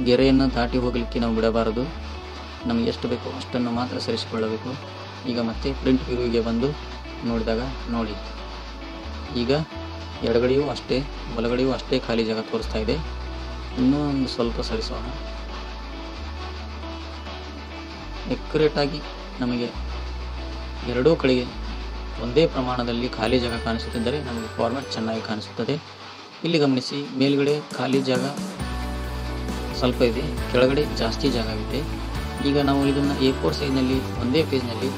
ಗೆರೆಯನ್ನು ದಾಟಿ ಹೋಗಲಿಕ್ಕೆ ನಾವು ಬಿಡಬಾರದು. ನಮಗೆ ಎಷ್ಟು ಬೇಕೋ ಅಷ್ಟನ್ನು ಮಾತ್ರ ಸರಿಸಿಕೊಳ್ಳಬೇಕು. ಈಗ ಮತ್ತೆ ಪ್ರಿಂಟ್ ವ್ಯೂವಿಗೆ ಬಂದು ನೋಡಿದಾಗ ನೋಡಿ. ಈಗ ಎಡಗಡೆಯೂ ಅಷ್ಟೇ ಬಲಗಡೆಯೂ ಅಷ್ಟೇ ಖಾಲಿ ಜಾಗ ತೋರಿಸ್ತಾ ಇದೆ. ಇನ್ನೂ ಒಂದು ಸ್ವಲ್ಪ ಸರಿಸೋಣ. ಆಗಿ ನಮಗೆ ಎರಡೂ ಕಡೆಗೆ ಒಂದೇ ಪ್ರಮಾಣದಲ್ಲಿ ಖಾಲಿ ಜಾಗ ಕಾಣಿಸುತ್ತಿದ್ದರೆ ನಮಗೆ ಫಾರ್ಮ್ಯಾಟ್ ಚೆನ್ನಾಗಿ ಕಾಣಿಸುತ್ತದೆ. ಇಲ್ಲಿ ಗಮನಿಸಿ, ಮೇಲುಗಡೆ ಖಾಲಿ ಜಾಗ ಸ್ವಲ್ಪ ಇದೆ, ಕೆಳಗಡೆ ಜಾಸ್ತಿ ಜಾಗವಿದೆ. ಈಗ ನಾವು ಇದನ್ನು ಎ ಫೋರ್ ಸೈಜ್ನಲ್ಲಿ ಒಂದೇ ಪೇಜ್ನಲ್ಲಿ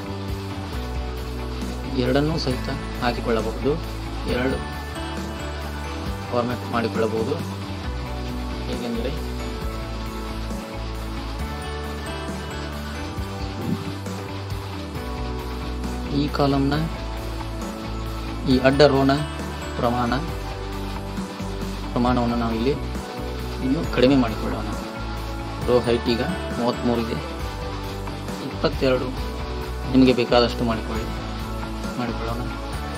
ಎರಡನ್ನೂ ಸಹಿತ ಹಾಕಿಕೊಳ್ಳಬಹುದು. ಎರಡು ಫಾರ್ಮ್ಯಾಟ್ ಮಾಡಿಕೊಳ್ಳಬಹುದು. ಹೇಗೆಂದರೆ ಈ ಕಾಲಮ್ನ ಈ ಅಡ್ಡ ರೋಣ ಪ್ರಮಾಣ, ಪ್ರಮಾಣವನ್ನು ನಾವಿಲ್ಲಿ ಇನ್ನೂ ಕಡಿಮೆ ಮಾಡಿಕೊಳ್ಳೋಣ. ರೋ ಹೈಟ್ ಈಗ ಮೂವತ್ತ್ಮೂರು ಇದೆ. ಇಪ್ಪತ್ತೆರಡು. ನಿಮಗೆ ಬೇಕಾದಷ್ಟು ಮಾಡಿಕೊಳ್ಳಿ. ಮಾಡಿಕೊಳ್ಳೋಣ.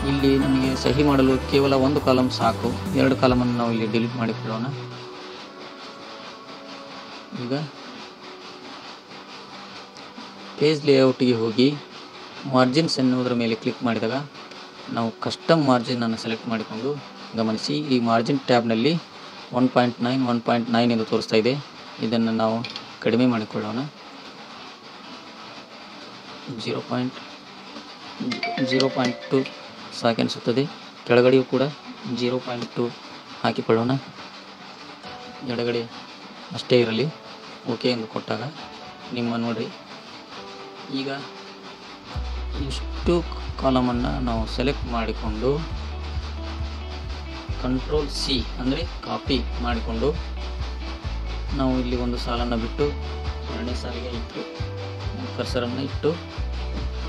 ಇಲ್ಲಿ ನಮಗೆ ಸಹಿ ಮಾಡಲು ಕೇವಲ ಒಂದು ಕಾಲಮ್ ಸಾಕು. ಎರಡು ಕಾಲಮನ್ನು ನಾವು ಇಲ್ಲಿ ಡಿಲೀಟ್ ಮಾಡಿಕೊಳ್ಳೋಣ. ಈಗ ಪೇಜ್ ಲೇಔಟ್ಗೆ ಹೋಗಿ ಮಾರ್ಜಿನ್ಸ್ ಎನ್ನುವುದರ ಮೇಲೆ ಕ್ಲಿಕ್ ಮಾಡಿದಾಗ ನಾವು ಕಸ್ಟಮ್ ಮಾರ್ಜಿನನ್ನು ಸೆಲೆಕ್ಟ್ ಮಾಡಿಕೊಂಡು ಗಮನಿಸಿ. ಈ margin ಟ್ಯಾಬ್ನಲ್ಲಿ one point nine, one point nine ಎಂದು ತೋರಿಸ್ತಾ ಇದೆ. ಇದನ್ನು ನಾವು ಕಡಿಮೆ ಮಾಡಿಕೊಳ್ಳೋಣ. Zero point zero point two ಸಾಕೆನಿಸುತ್ತದೆ ಕೆಳಗಡೆಯೂ ಕೂಡ ಜೀರೋ ಪಾಯಿಂಟ್ ಟು ಹಾಕಿಕೊಳ್ಳೋಣ. ಎಡಗಡೆ ಅಷ್ಟೇ ಇರಲಿ. ಓಕೆ ಎಂದು ಕೊಟ್ಟಾಗ ನಿಮ್ಮ ನೋಡಿರಿ ಈಗ ಇಷ್ಟು ಕಾಲಮನ್ನು ನಾವು ಸೆಲೆಕ್ಟ್ ಮಾಡಿಕೊಂಡು ಕಂಟ್ರೋಲ್ ಸಿ ಅಂದರೆ ಕಾಪಿ ಮಾಡಿಕೊಂಡು ನಾವು ಇಲ್ಲಿ ಒಂದು ಸಾಲನ್ನು ಬಿಟ್ಟು ಎರಡನೇ ಸಾಲಿಗೆ ಇಟ್ಟು ಕರ್ಸರನ್ನು ಇಟ್ಟು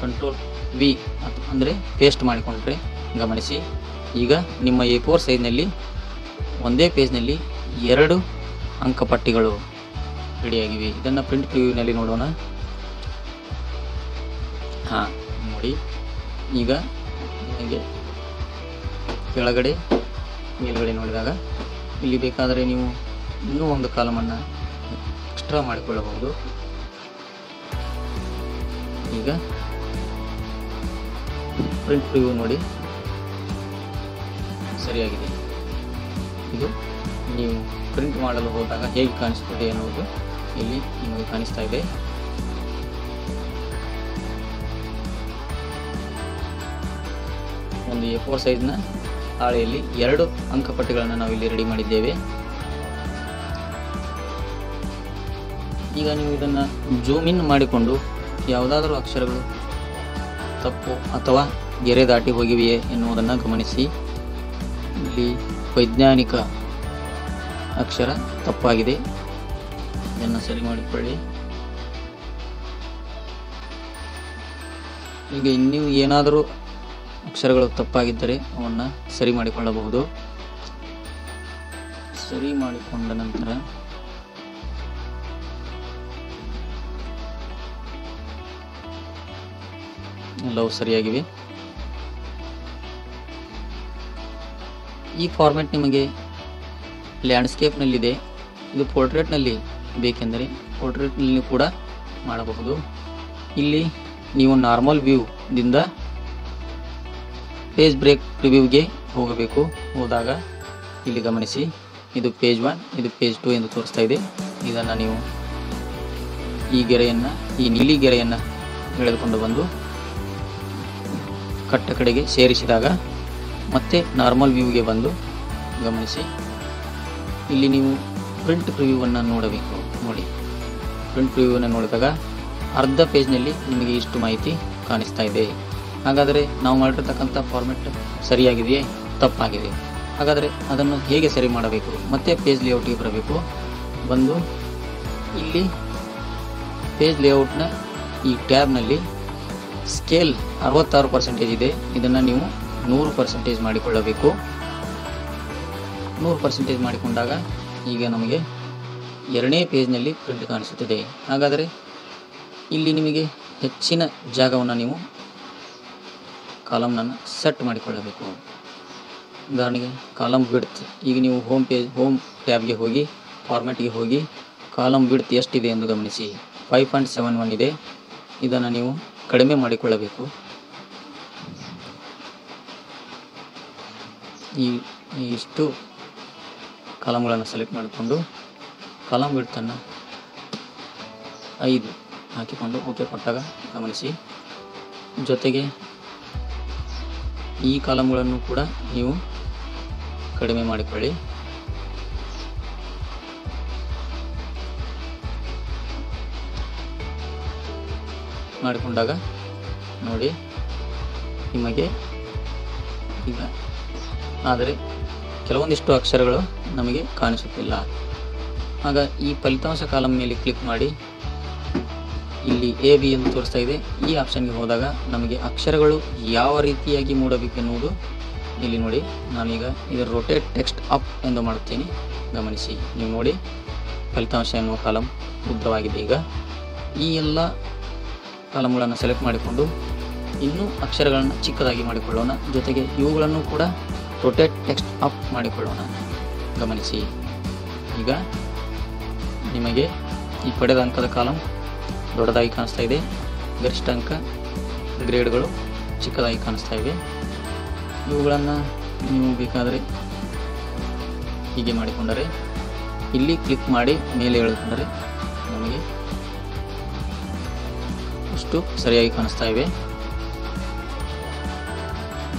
ಕಂಟ್ರೋಲ್ ವಿ ಅಂದರೆ ಪೇಸ್ಟ್ ಮಾಡಿಕೊಂಡ್ರೆ ಗಮನಿಸಿ. ಈಗ ನಿಮ್ಮ ಎ ಫೋರ್ ಸೈಜ್ನಲ್ಲಿ ಒಂದೇ ಪೇಜ್ನಲ್ಲಿ ಎರಡು ಅಂಕಪಟ್ಟಿಗಳು ರೆಡಿಯಾಗಿವೆ ಇದನ್ನು ಪ್ರಿಂಟ್ ಪ್ರಿವ್ಯೂನಲ್ಲಿ ನೋಡೋಣ. ಹಾಂ, ನೋಡಿ. ಈಗ ನಿಮಗೆ ಕೆಳಗಡೆ, ಮೇಲುಗಡೆ ನೋಡಿದಾಗ ಇಲ್ಲಿ ಬೇಕಾದರೆ ನೀವು ಇನ್ನೂ ಒಂದು ಕಾಲಮನ್ನು ಎಕ್ಸ್ಟ್ರಾ ಮಾಡಿಕೊಳ್ಳಬಹುದು. ಈಗ ಪ್ರಿಂಟ್ ಪ್ರಿವ್ಯೂ ನೋಡಿ. ಸರಿಯಾಗಿದೆ. ಇದು ನೀವು ಪ್ರಿಂಟ್ ಮಾಡಲು ಹೋದಾಗ ಹೇಗೆ ಕಾಣಿಸ್ತದೆ ಅನ್ನೋದು ಇಲ್ಲಿ ನಿಮಗೆ ಕಾಣಿಸ್ತಾ ಇದೆ. ಒಂದು ಎ ಫೋರ್ ಸೈಜ್ನ ಹಾಳೆಯಲ್ಲಿ ಎರಡು ಅಂಕಪಟ್ಟಿಗಳನ್ನು ನಾವು ಇಲ್ಲಿ ರೆಡಿ ಮಾಡಿದ್ದೇವೆ. ಈಗ ನೀವು ಇದನ್ನು ಜೂಮ್ ಇನ್ ಮಾಡಿಕೊಂಡು ಯಾವುದಾದರೂ ಅಕ್ಷರಗಳು ತಪ್ಪು ಅಥವಾ ಗೆರೆ ದಾಟಿ ಹೋಗಿವೆಯೇ ಎನ್ನುವುದನ್ನು ಗಮನಿಸಿ. ಇಲ್ಲಿ ವೈಜ್ಞಾನಿಕ ಅಕ್ಷರ ತಪ್ಪಾಗಿದೆ. ಇದನ್ನು ಸರಿ ಮಾಡಿಕೊಳ್ಳಿ. ಈಗ ಇನ್ನೂ ಏನಾದರೂ ಅಕ್ಷರಗಳು ತಪ್ಪಾಗಿದ್ದರೆ ಅವನ್ನು ಸರಿ ಮಾಡಿಕೊಳ್ಳಬಹುದು. ಸರಿ ಮಾಡಿಕೊಂಡ ನಂತರ ಎಲ್ಲವೂ ಸರಿಯಾಗಿವೆ. ಈ ಫಾರ್ಮ್ಯಾಟ್ ನಿಮಗೆ ಲ್ಯಾಂಡ್ಸ್ಕೇಪ್ನಲ್ಲಿದೆ ಇದು ಪೋರ್ಟ್ರೇಟ್ನಲ್ಲಿ ಬೇಕೆಂದರೆ ಪೋರ್ಟ್ರೇಟ್ನಲ್ಲಿ ಕೂಡ ಮಾಡಬಹುದು. ಇಲ್ಲಿ ನೀವು ನಾರ್ಮಲ್ ವ್ಯೂದಿಂದ ಪೇಜ್ ಬ್ರೇಕ್ ರಿವ್ಯೂಗೆ ಹೋಗಬೇಕು. ಹೋದಾಗ ಇಲ್ಲಿ ಗಮನಿಸಿ, ಇದು ಪೇಜ್ ಒನ್ ಇದು ಪೇಜ್ ಟು ಎಂದು ತೋರಿಸ್ತಾ ಇದೆ. ಇದನ್ನು ನೀವು ಈ ಗೆರೆಯನ್ನು, ಈ ನೀಲಿ ಗೆರೆಯನ್ನು ಎಳೆದುಕೊಂಡು ಬಂದು ಕಟ್ಟ ಕಡೆಗೆ ಸೇರಿಸಿದಾಗ ಮತ್ತೆ ನಾರ್ಮಲ್ ವ್ಯೂಗೆ ಬಂದು ಗಮನಿಸಿ. ಇಲ್ಲಿ ನೀವು ಪ್ರಿಂಟ್ ಪ್ರಿವ್ಯೂವನ್ನು ನೋಡಬೇಕು. ನೋಡಿ. ಪ್ರಿಂಟ್ ಪ್ರಿವ್ಯೂವನ್ನು ನೋಡಿದಾಗ ಅರ್ಧ ಪೇಜ್ನಲ್ಲಿ ನಿಮಗೆ ಇಷ್ಟು ಮಾಹಿತಿ ಕಾಣಿಸ್ತಾ ಇದೆ. ಹಾಗಾದರೆ ನಾವು ಮಾಡಿರ್ತಕ್ಕಂಥ ಫಾರ್ಮೆಟ್ ಸರಿಯಾಗಿದೆಯೇ? ತಪ್ಪಾಗಿದೆ. ಹಾಗಾದರೆ ಅದನ್ನು ಹೇಗೆ ಸರಿ ಮಾಡಬೇಕು? ಮತ್ತೆ ಪೇಜ್ ಲೇಔಟ್ಗೆ ಬರಬೇಕು. ಬಂದು ಇಲ್ಲಿ ಪೇಜ್ ಲೇಔಟ್ನ ಈ ಟ್ಯಾಬ್ನಲ್ಲಿ ಸ್ಕೇಲ್ ಅರವತ್ತಾರು ಪರ್ಸೆಂಟೇಜ್ ಇದೆ. ಇದನ್ನು ನೀವು ನೂರು ಪರ್ಸೆಂಟೇಜ್ ಮಾಡಿಕೊಳ್ಳಬೇಕು. ನೂರು ಪರ್ಸೆಂಟೇಜ್ ಮಾಡಿಕೊಂಡಾಗ ಈಗ ನಮಗೆ ಎರಡನೇ ಪೇಜ್ನಲ್ಲಿ ಪ್ರಿಂಟ್ ಕಾಣಿಸುತ್ತದೆ. ಹಾಗಾದರೆ ಇಲ್ಲಿ ನಿಮಗೆ ಹೆಚ್ಚಿನ ಜಾಗವನ್ನು ನೀವು ಕಾಲಮ್ನನ್ನು ಸೆಟ್ ಮಾಡಿಕೊಳ್ಳಬೇಕು. ಉದಾಹರಣೆಗೆ ಕಾಲಮ್ ಬಿಡ್ತ್ ಈಗ ನೀವು ಹೋಮ್ ಪೇಜ್ ಹೋಮ್ ಟ್ಯಾಬ್ಗೆ ಹೋಗಿ ಫಾರ್ಮ್ಯಾಟ್ಗೆ ಹೋಗಿ ಕಾಲಮ್ ಬಿಡ್ತ್ ಎಷ್ಟಿದೆ ಎಂದು ಗಮನಿಸಿ. ಫೈವ್ ಪಾಯಿಂಟ್ ಸೆವೆನ್ ಒನ್ ಇದೆ. ಇದನ್ನು ನೀವು ಕಡಿಮೆ ಮಾಡಿಕೊಳ್ಳಬೇಕು. ಈ ಇಷ್ಟು ಕಾಲಮ್ಗಳನ್ನು ಸೆಲೆಕ್ಟ್ ಮಾಡಿಕೊಂಡು ಕಾಲಮ್ ಬಿಡ್ತನ್ನು ಐದು ಹಾಕಿಕೊಂಡು ಓಕೆ ಕೊಟ್ಟಾಗ ಗಮನಿಸಿ. ಜೊತೆಗೆ ಈ ಕಾಲಮ್ಗಳನ್ನು ಕೂಡ ನೀವು ಕಡಿಮೆ ಮಾಡಿಕೊಳ್ಳಿ. ಮಾಡಿಕೊಂಡಾಗ ನೋಡಿ ನಿಮಗೆ ಈಗ. ಆದರೆ ಕೆಲವೊಂದಿಷ್ಟು ಅಕ್ಷರಗಳು ನಮಗೆ ಕಾಣಿಸುತ್ತಿಲ್ಲ. ಆಗ ಈ ಫಲಿತಾಂಶ ಕಾಲಮ್ ಮೇಲೆ ಕ್ಲಿಕ್ ಮಾಡಿ. ಇಲ್ಲಿ ಎ, ಬಿ ಎಂದು ತೋರಿಸ್ತಾ ಇದೆ. ಈ ಆಪ್ಷನ್ಗೆ ಹೋದಾಗ ನಮಗೆ ಅಕ್ಷರಗಳು ಯಾವ ರೀತಿಯಾಗಿ ಮೂಡಬೇಕೆನ್ನುವುದು ಇಲ್ಲಿ ನೋಡಿ. ನಾನೀಗ ಇದು ರೊಟೇಟ್ ಟೆಕ್ಸ್ಟ್ ಅಪ್ ಎಂದು ಮಾಡುತ್ತೇನೆ. ಗಮನಿಸಿ. ನೀವು ನೋಡಿ. ಫಲಿತಾಂಶ ಎನ್ನುವ ಕಾಲಂ ಉದ್ದವಾಗಿದೆ ಈಗ. ಈ ಎಲ್ಲ ಕಾಲಮ್ಗಳನ್ನು ಸೆಲೆಕ್ಟ್ ಮಾಡಿಕೊಂಡು ಇನ್ನೂ ಅಕ್ಷರಗಳನ್ನು ಚಿಕ್ಕದಾಗಿ ಮಾಡಿಕೊಳ್ಳೋಣ. ಜೊತೆಗೆ ಇವುಗಳನ್ನು ಕೂಡ ರೊಟೇಟ್ ಟೆಕ್ಸ್ಟ್ ಅಪ್ ಮಾಡಿಕೊಳ್ಳೋಣ. ಗಮನಿಸಿ. ಈಗ ನಿಮಗೆ ಈ ಪಡೆದ ಅಂಕದ ಕಾಲಮ್ ದೊಡ್ಡದಾಗಿ ಕಾಣಿಸ್ತಾ ಇದೆ. ಗರಿಷ್ಠ ಅಂಕ ಗ್ರೇಡ್ಗಳು ಚಿಕ್ಕದಾಗಿ ಕಾಣಿಸ್ತಾ ಇವೆ. ಇವುಗಳನ್ನು ನೀವು ಬೇಕಾದರೆ ಹೀಗೆ ಮಾಡಿಕೊಂಡರೆ ಇಲ್ಲಿ ಕ್ಲಿಕ್ ಮಾಡಿ ಮೇಲೆ ಎಳೆದುಕೊಂಡರೆ ಅಷ್ಟು ಸರಿಯಾಗಿ ಕಾಣಿಸ್ತಾ ಇವೆ.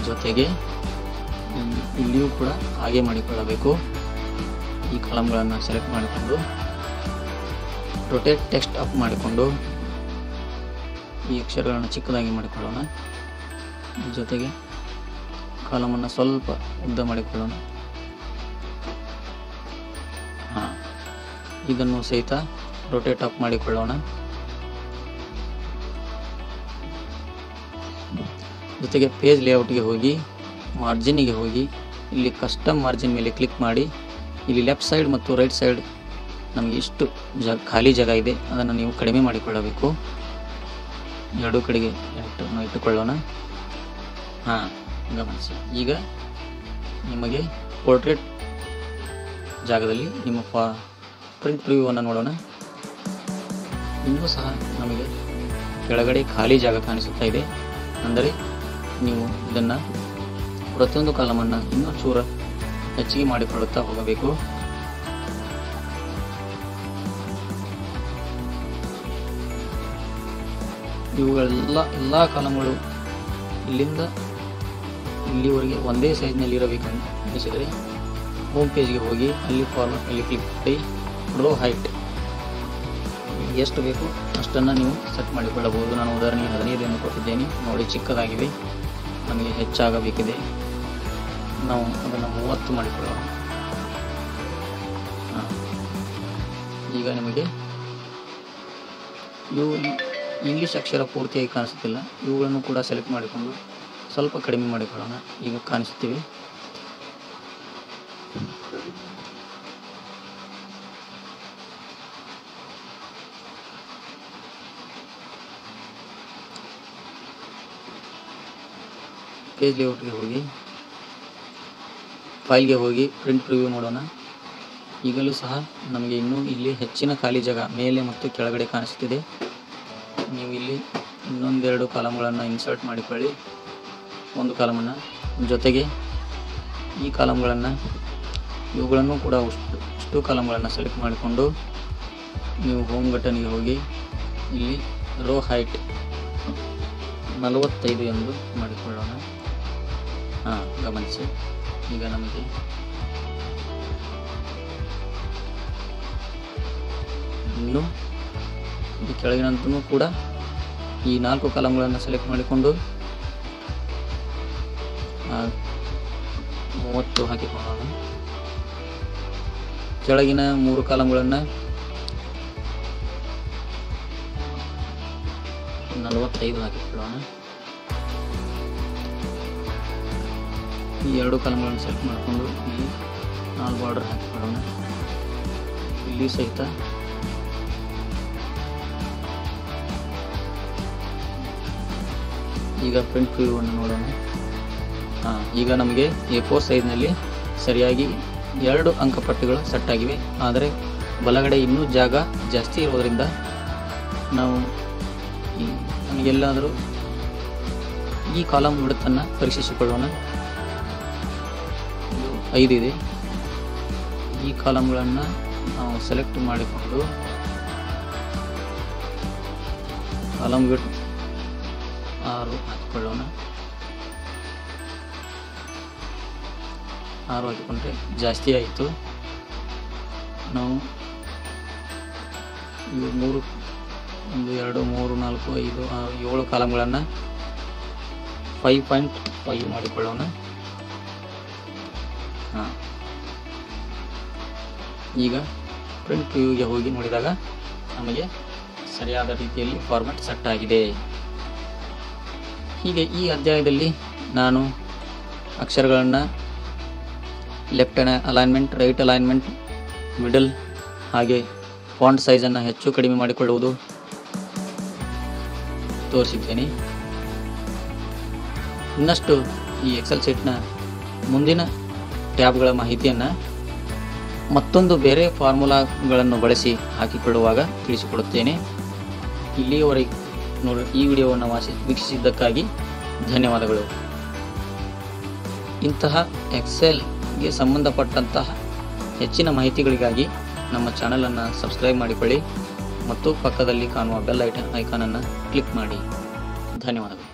ಜೊತೆಗೆ ಇಲ್ಲಿ- ಇಲ್ಲಿಯೂ ಕೂಡ ಹಾಗೆ ಮಾಡಿಕೊಳ್ಳಬೇಕು. ಈ ಕಾಲಮ್ಗಳನ್ನು ಸೆಲೆಕ್ಟ್ ಮಾಡಿಕೊಂಡು ರೊಟೇಟ್ ಟೆಕ್ಸ್ಟ್ ಅಪ್ ಮಾಡಿಕೊಂಡು, ಈ ಅಕ್ಷರಗಳನ್ನು ಚಿಕ್ಕದಾಗಿ ಮಾಡಿಕೊಳ್ಳೋಣ. ಜೊತೆಗೆ, ಕಾಲಮನ್ನು ಸ್ವಲ್ಪ ಉದ್ದ ಮಾಡಿಕೊಳ್ಳೋಣ. ಹಾಂ, ಇದನ್ನು ಸಹಿತ ರೊಟೇಟ್ ಅಪ್ ಮಾಡಿಕೊಳ್ಳೋಣ. ಜೊತೆಗೆ ಪೇಜ್ ಲೇಔಟ್ಗೆ ಹೋಗಿ ಮಾರ್ಜಿನಿಗೆ ಹೋಗಿ, ಇಲ್ಲಿ ಕಸ್ಟಮ್ ಮಾರ್ಜಿನ್ ಮೇಲೆ ಕ್ಲಿಕ್ ಮಾಡಿ, ಇಲ್ಲಿ ಲೆಫ್ಟ್ ಸೈಡ್ ಮತ್ತು ರೈಟ್ ಸೈಡ್ ನಮಗೆ ಇಷ್ಟು ಜ, ಖಾಲಿ ಜಾಗ ಇದೆ. ಅದನ್ನು ನೀವು ಕಡಿಮೆ ಮಾಡಿಕೊಳ್ಳಬೇಕು. ಎರಡೂ ಕಡೆಗೆ ಇಟ್ಟು ಇಟ್ಟುಕೊಳ್ಳೋಣ. ಹಾಂ, ಗಮನಿಸಿ. ಈಗ ನಿಮಗೆ ಪೋರ್ಟ್ರೇಟ್ ಜಾಗದಲ್ಲಿ ನಿಮ್ಮ ಫಾ ಪ್ರಿಂಟ್ ಪ್ರಿವ್ಯೂವನ್ನು ನೋಡೋಣ. ಇನ್ನೂ ಸಹ ನಮಗೆ ಕೆಳಗಡೆ ಖಾಲಿ ಜಾಗ ಕಾಣಿಸುತ್ತಾ ಇದೆ. ಅಂದರೆ ನೀವು ಇದನ್ನು ಪ್ರತಿಯೊಂದು ಕಾಲಮನ್ನು ಇನ್ನೂ ಚೂರ ಹೆಚ್ಚಿಗೆ ಮಾಡಿಕೊಳ್ಳುತ್ತಾ ಹೋಗಬೇಕು. ಇವುಗಳೆಲ್ಲ, ಎಲ್ಲ ಕಾಲಮ್ಗಳು ಇಲ್ಲಿಂದ ಇಲ್ಲಿವರೆಗೆ ಒಂದೇ ಸೈಜ್ನಲ್ಲಿ ಇರಬೇಕಂತ ಅನಿಸಿದರೆ ಹೋಮ್ ಪೇಜ್ಗೆ ಹೋಗಿ ಅಲ್ಲಿ ಫಾರ್ಮೆಟ್ನಲ್ಲಿ ಕ್ಲಿಕ್ ಮಾಡಿ ರೋ ಹೈಟ್ ಎಷ್ಟು ಬೇಕು ಅಷ್ಟನ್ನು ನೀವು ಸೆಟ್ ಮಾಡಿಕೊಳ್ಳಬಹುದು. ನಾನು ಉದಾಹರಣೆಗೆ ಹದಿನೈದನ್ನು ಕೊಟ್ಟಿದ್ದೇನೆ. ನೋಡಿ ಚಿಕ್ಕದಾಗಿವೆ ನಮಗೆ ಹೆಚ್ಚಾಗಬೇಕಿದೆ. ನಾವು ಅದನ್ನು ಮೂವತ್ತು ಮಾಡಿಕೊಳ್ಳೋಣ. ಈಗ ನಿಮಗೆ ಇವು ಇಂಗ್ಲೀಷ್ ಅಕ್ಷರ ಪೂರ್ತಿಯಾಗಿ ಕಾಣಿಸುತ್ತಿಲ್ಲ. ಇವುಗಳನ್ನು ಕೂಡ ಸೆಲೆಕ್ಟ್ ಮಾಡಿಕೊಂಡು ಸ್ವಲ್ಪ ಕಡಿಮೆ ಮಾಡಿಕೊಳ್ಳೋಣ. ಈಗ ಕಾಣಿಸುತ್ತಿವೆ. ಪೇಜ್ ಲೇಔಟ್ಗೆ ಹೋಗಿ ಫೈಲ್ಗೆ ಹೋಗಿ ಪ್ರಿಂಟ್ ಪ್ರಿವ್ಯೂ ನೋಡೋಣ. ಈಗಲೂ ಸಹ ನಮಗೆ ಇನ್ನೂ ಇಲ್ಲಿ ಹೆಚ್ಚಿನ ಖಾಲಿ ಜಾಗ ಮೇಲೆ ಮತ್ತು ಕೆಳಗಡೆ ಕಾಣಿಸುತ್ತಿದೆ ನೀವು ಇಲ್ಲಿ ಇನ್ನೊಂದೆರಡು ಕಾಲಮ್ಗಳನ್ನು ಇನ್ಸರ್ಟ್ ಮಾಡಿಕೊಳ್ಳಿ. ಒಂದು ಕಾಲಮನ್ನು ಜೊತೆಗೆ ಈ ಕಾಲಮ್ಗಳನ್ನು ಇವುಗಳನ್ನು ಕೂಡ ಅಷ್ಟು ಅಷ್ಟು ಕಾಲಮ್ಗಳನ್ನು ಸೆಲೆಕ್ಟ್ ಮಾಡಿಕೊಂಡು ನೀವು ಹೋಮ್ ಬಟನ್ಗೆ ಹೋಗಿ ಇಲ್ಲಿ ರೋ ಹೈಟ್ ನಲವತ್ತೈದು ಎಂದು ಮಾಡಿಕೊಳ್ಳೋಣ. ಹಾಂ, ಗಮನಿಸಿ. ಈಗ ನಮಗೆ ಇನ್ನು ಈ ಕೆಳಗಿನಂತೂ ಕೂಡ ಈ ನಾಲ್ಕು ಕಾಲಮ್ಗಳನ್ನು ಸೆಲೆಕ್ಟ್ ಮಾಡಿಕೊಂಡು ಮೂವತ್ತು ಹಾಕಿಕೊಳ್ಳೋಣ. ಕೆಳಗಿನ ಮೂರು ಕಾಲಮ್ಗಳನ್ನು ನಲವತ್ತೈದು ಹಾಕಿಕೊಳ್ಳೋಣ. ಈ ಎರಡು ಕಾಲಮ್ಗಳನ್ನು ಸೆಲೆಕ್ಟ್ ಮಾಡಿಕೊಂಡು ಇಲ್ಲಿ ನಾಲ್ ಬಾರ್ಡರ್ ಹಾಕಿಕೊಡೋಣ ಇಲ್ಲಿ ಸಹಿತ. ಈಗ ಪ್ರಿಂಟ್ ವ್ಯೂವನ್ನು ನೋಡೋಣ. ಹಾಂ, ಈಗ ನಮಗೆ ಎ ಫೋರ್ ಸೈಜ್ನಲ್ಲಿ ಸರಿಯಾಗಿ ಎರಡು ಅಂಕಪಟ್ಟಿಗಳು ಸೆಟ್ ಆಗಿವೆ. ಆದರೆ ಬಲಗಡೆ ಇನ್ನೂ ಜಾಗ ಜಾಸ್ತಿ ಇರೋದರಿಂದ ನಾವು ನಮಗೆಲ್ಲಾದರೂ ಈ ಕಾಲಮ್ ವಿಡತ್ತನ್ನು ಪರೀಕ್ಷಿಸಿಕೊಳ್ಳೋಣ. ಇದು ಐದು ಇದೆ. ಈ ಕಾಲಮ್ಗಳನ್ನು ನಾವು ಸೆಲೆಕ್ಟ್ ಮಾಡಿಕೊಂಡು ಕಾಲಮ್ ವಿಡ್ ಆರು ಹಾಕಿಕೊಳ್ಳೋಣ. ಆರು ಹಾಕಿಕೊಂಡ್ರೆ ಜಾಸ್ತಿ ಆಯಿತು. ನಾವು ಇವು ಮೂರು, ಒಂದು, ಎರಡು, ಮೂರು, ನಾಲ್ಕು, ಐದು, ಆರು, ಏಳು ಕಾಲಮ್ಗಳನ್ನು ಫೈವ್ ಪಾಯಿಂಟ್ ಫೈವ್ ಮಾಡಿಕೊಳ್ಳೋಣ. ಹಾಂ. ಈಗ ಪ್ರಿಂಟ್ ವ್ಯೂಗೆ ಹೋಗಿ ನೋಡಿದಾಗ ನಮಗೆ ಸರಿಯಾದ ರೀತಿಯಲ್ಲಿ ಫಾರ್ಮೆಟ್ ಸೆಟ್ ಆಗಿದೆ. ಹೀಗೆ ಈ ಅಧ್ಯಾಯದಲ್ಲಿ ನಾನು ಅಕ್ಷರಗಳನ್ನು left alignment right alignment middle ಹಾಗೆ ಫಾಂಟ್ ಸೈಜನ್ನು ಹೆಚ್ಚು ಕಡಿಮೆ ಮಾಡಿಕೊಳ್ಳುವುದು ತೋರಿಸಿದ್ದೇನೆ. ಇನ್ನಷ್ಟು ಈ ಎಕ್ಸೆಲ್ ಸೀಟ್ನ ಮುಂದಿನ ಟ್ಯಾಬ್ಗಳ ಮಾಹಿತಿಯನ್ನು ಮತ್ತೊಂದು ಬೇರೆ ಫಾರ್ಮುಲಾಗಳನ್ನು ಬಳಸಿ ಹಾಕಿಕೊಳ್ಳುವಾಗ ತಿಳಿಸಿಕೊಡುತ್ತೇನೆ. ಇಲ್ಲಿಯವರೆಗೆ ನೋಡಿ, ಈ ವಿಡಿಯೋವನ್ನು ವಾಸಿ, ವೀಕ್ಷಿಸಿದ್ದಕ್ಕಾಗಿ ಧನ್ಯವಾದಗಳು. ಇಂತಹ ಎಕ್ಸೆಲ್ಗೆ ಸಂಬಂಧಪಟ್ಟಂತಹ ಹೆಚ್ಚಿನ ಮಾಹಿತಿಗಳಿಗಾಗಿ ನಮ್ಮ ಚಾನಲನ್ನು ಸಬ್ಸ್ಕ್ರೈಬ್ ಮಾಡಿಕೊಳ್ಳಿ ಮತ್ತು ಪಕ್ಕದಲ್ಲಿ ಕಾಣುವ ಬೆಲ್ ಐಟನ್ ಐಕಾನನ್ನು ಕ್ಲಿಕ್ ಮಾಡಿ. ಧನ್ಯವಾದಗಳು.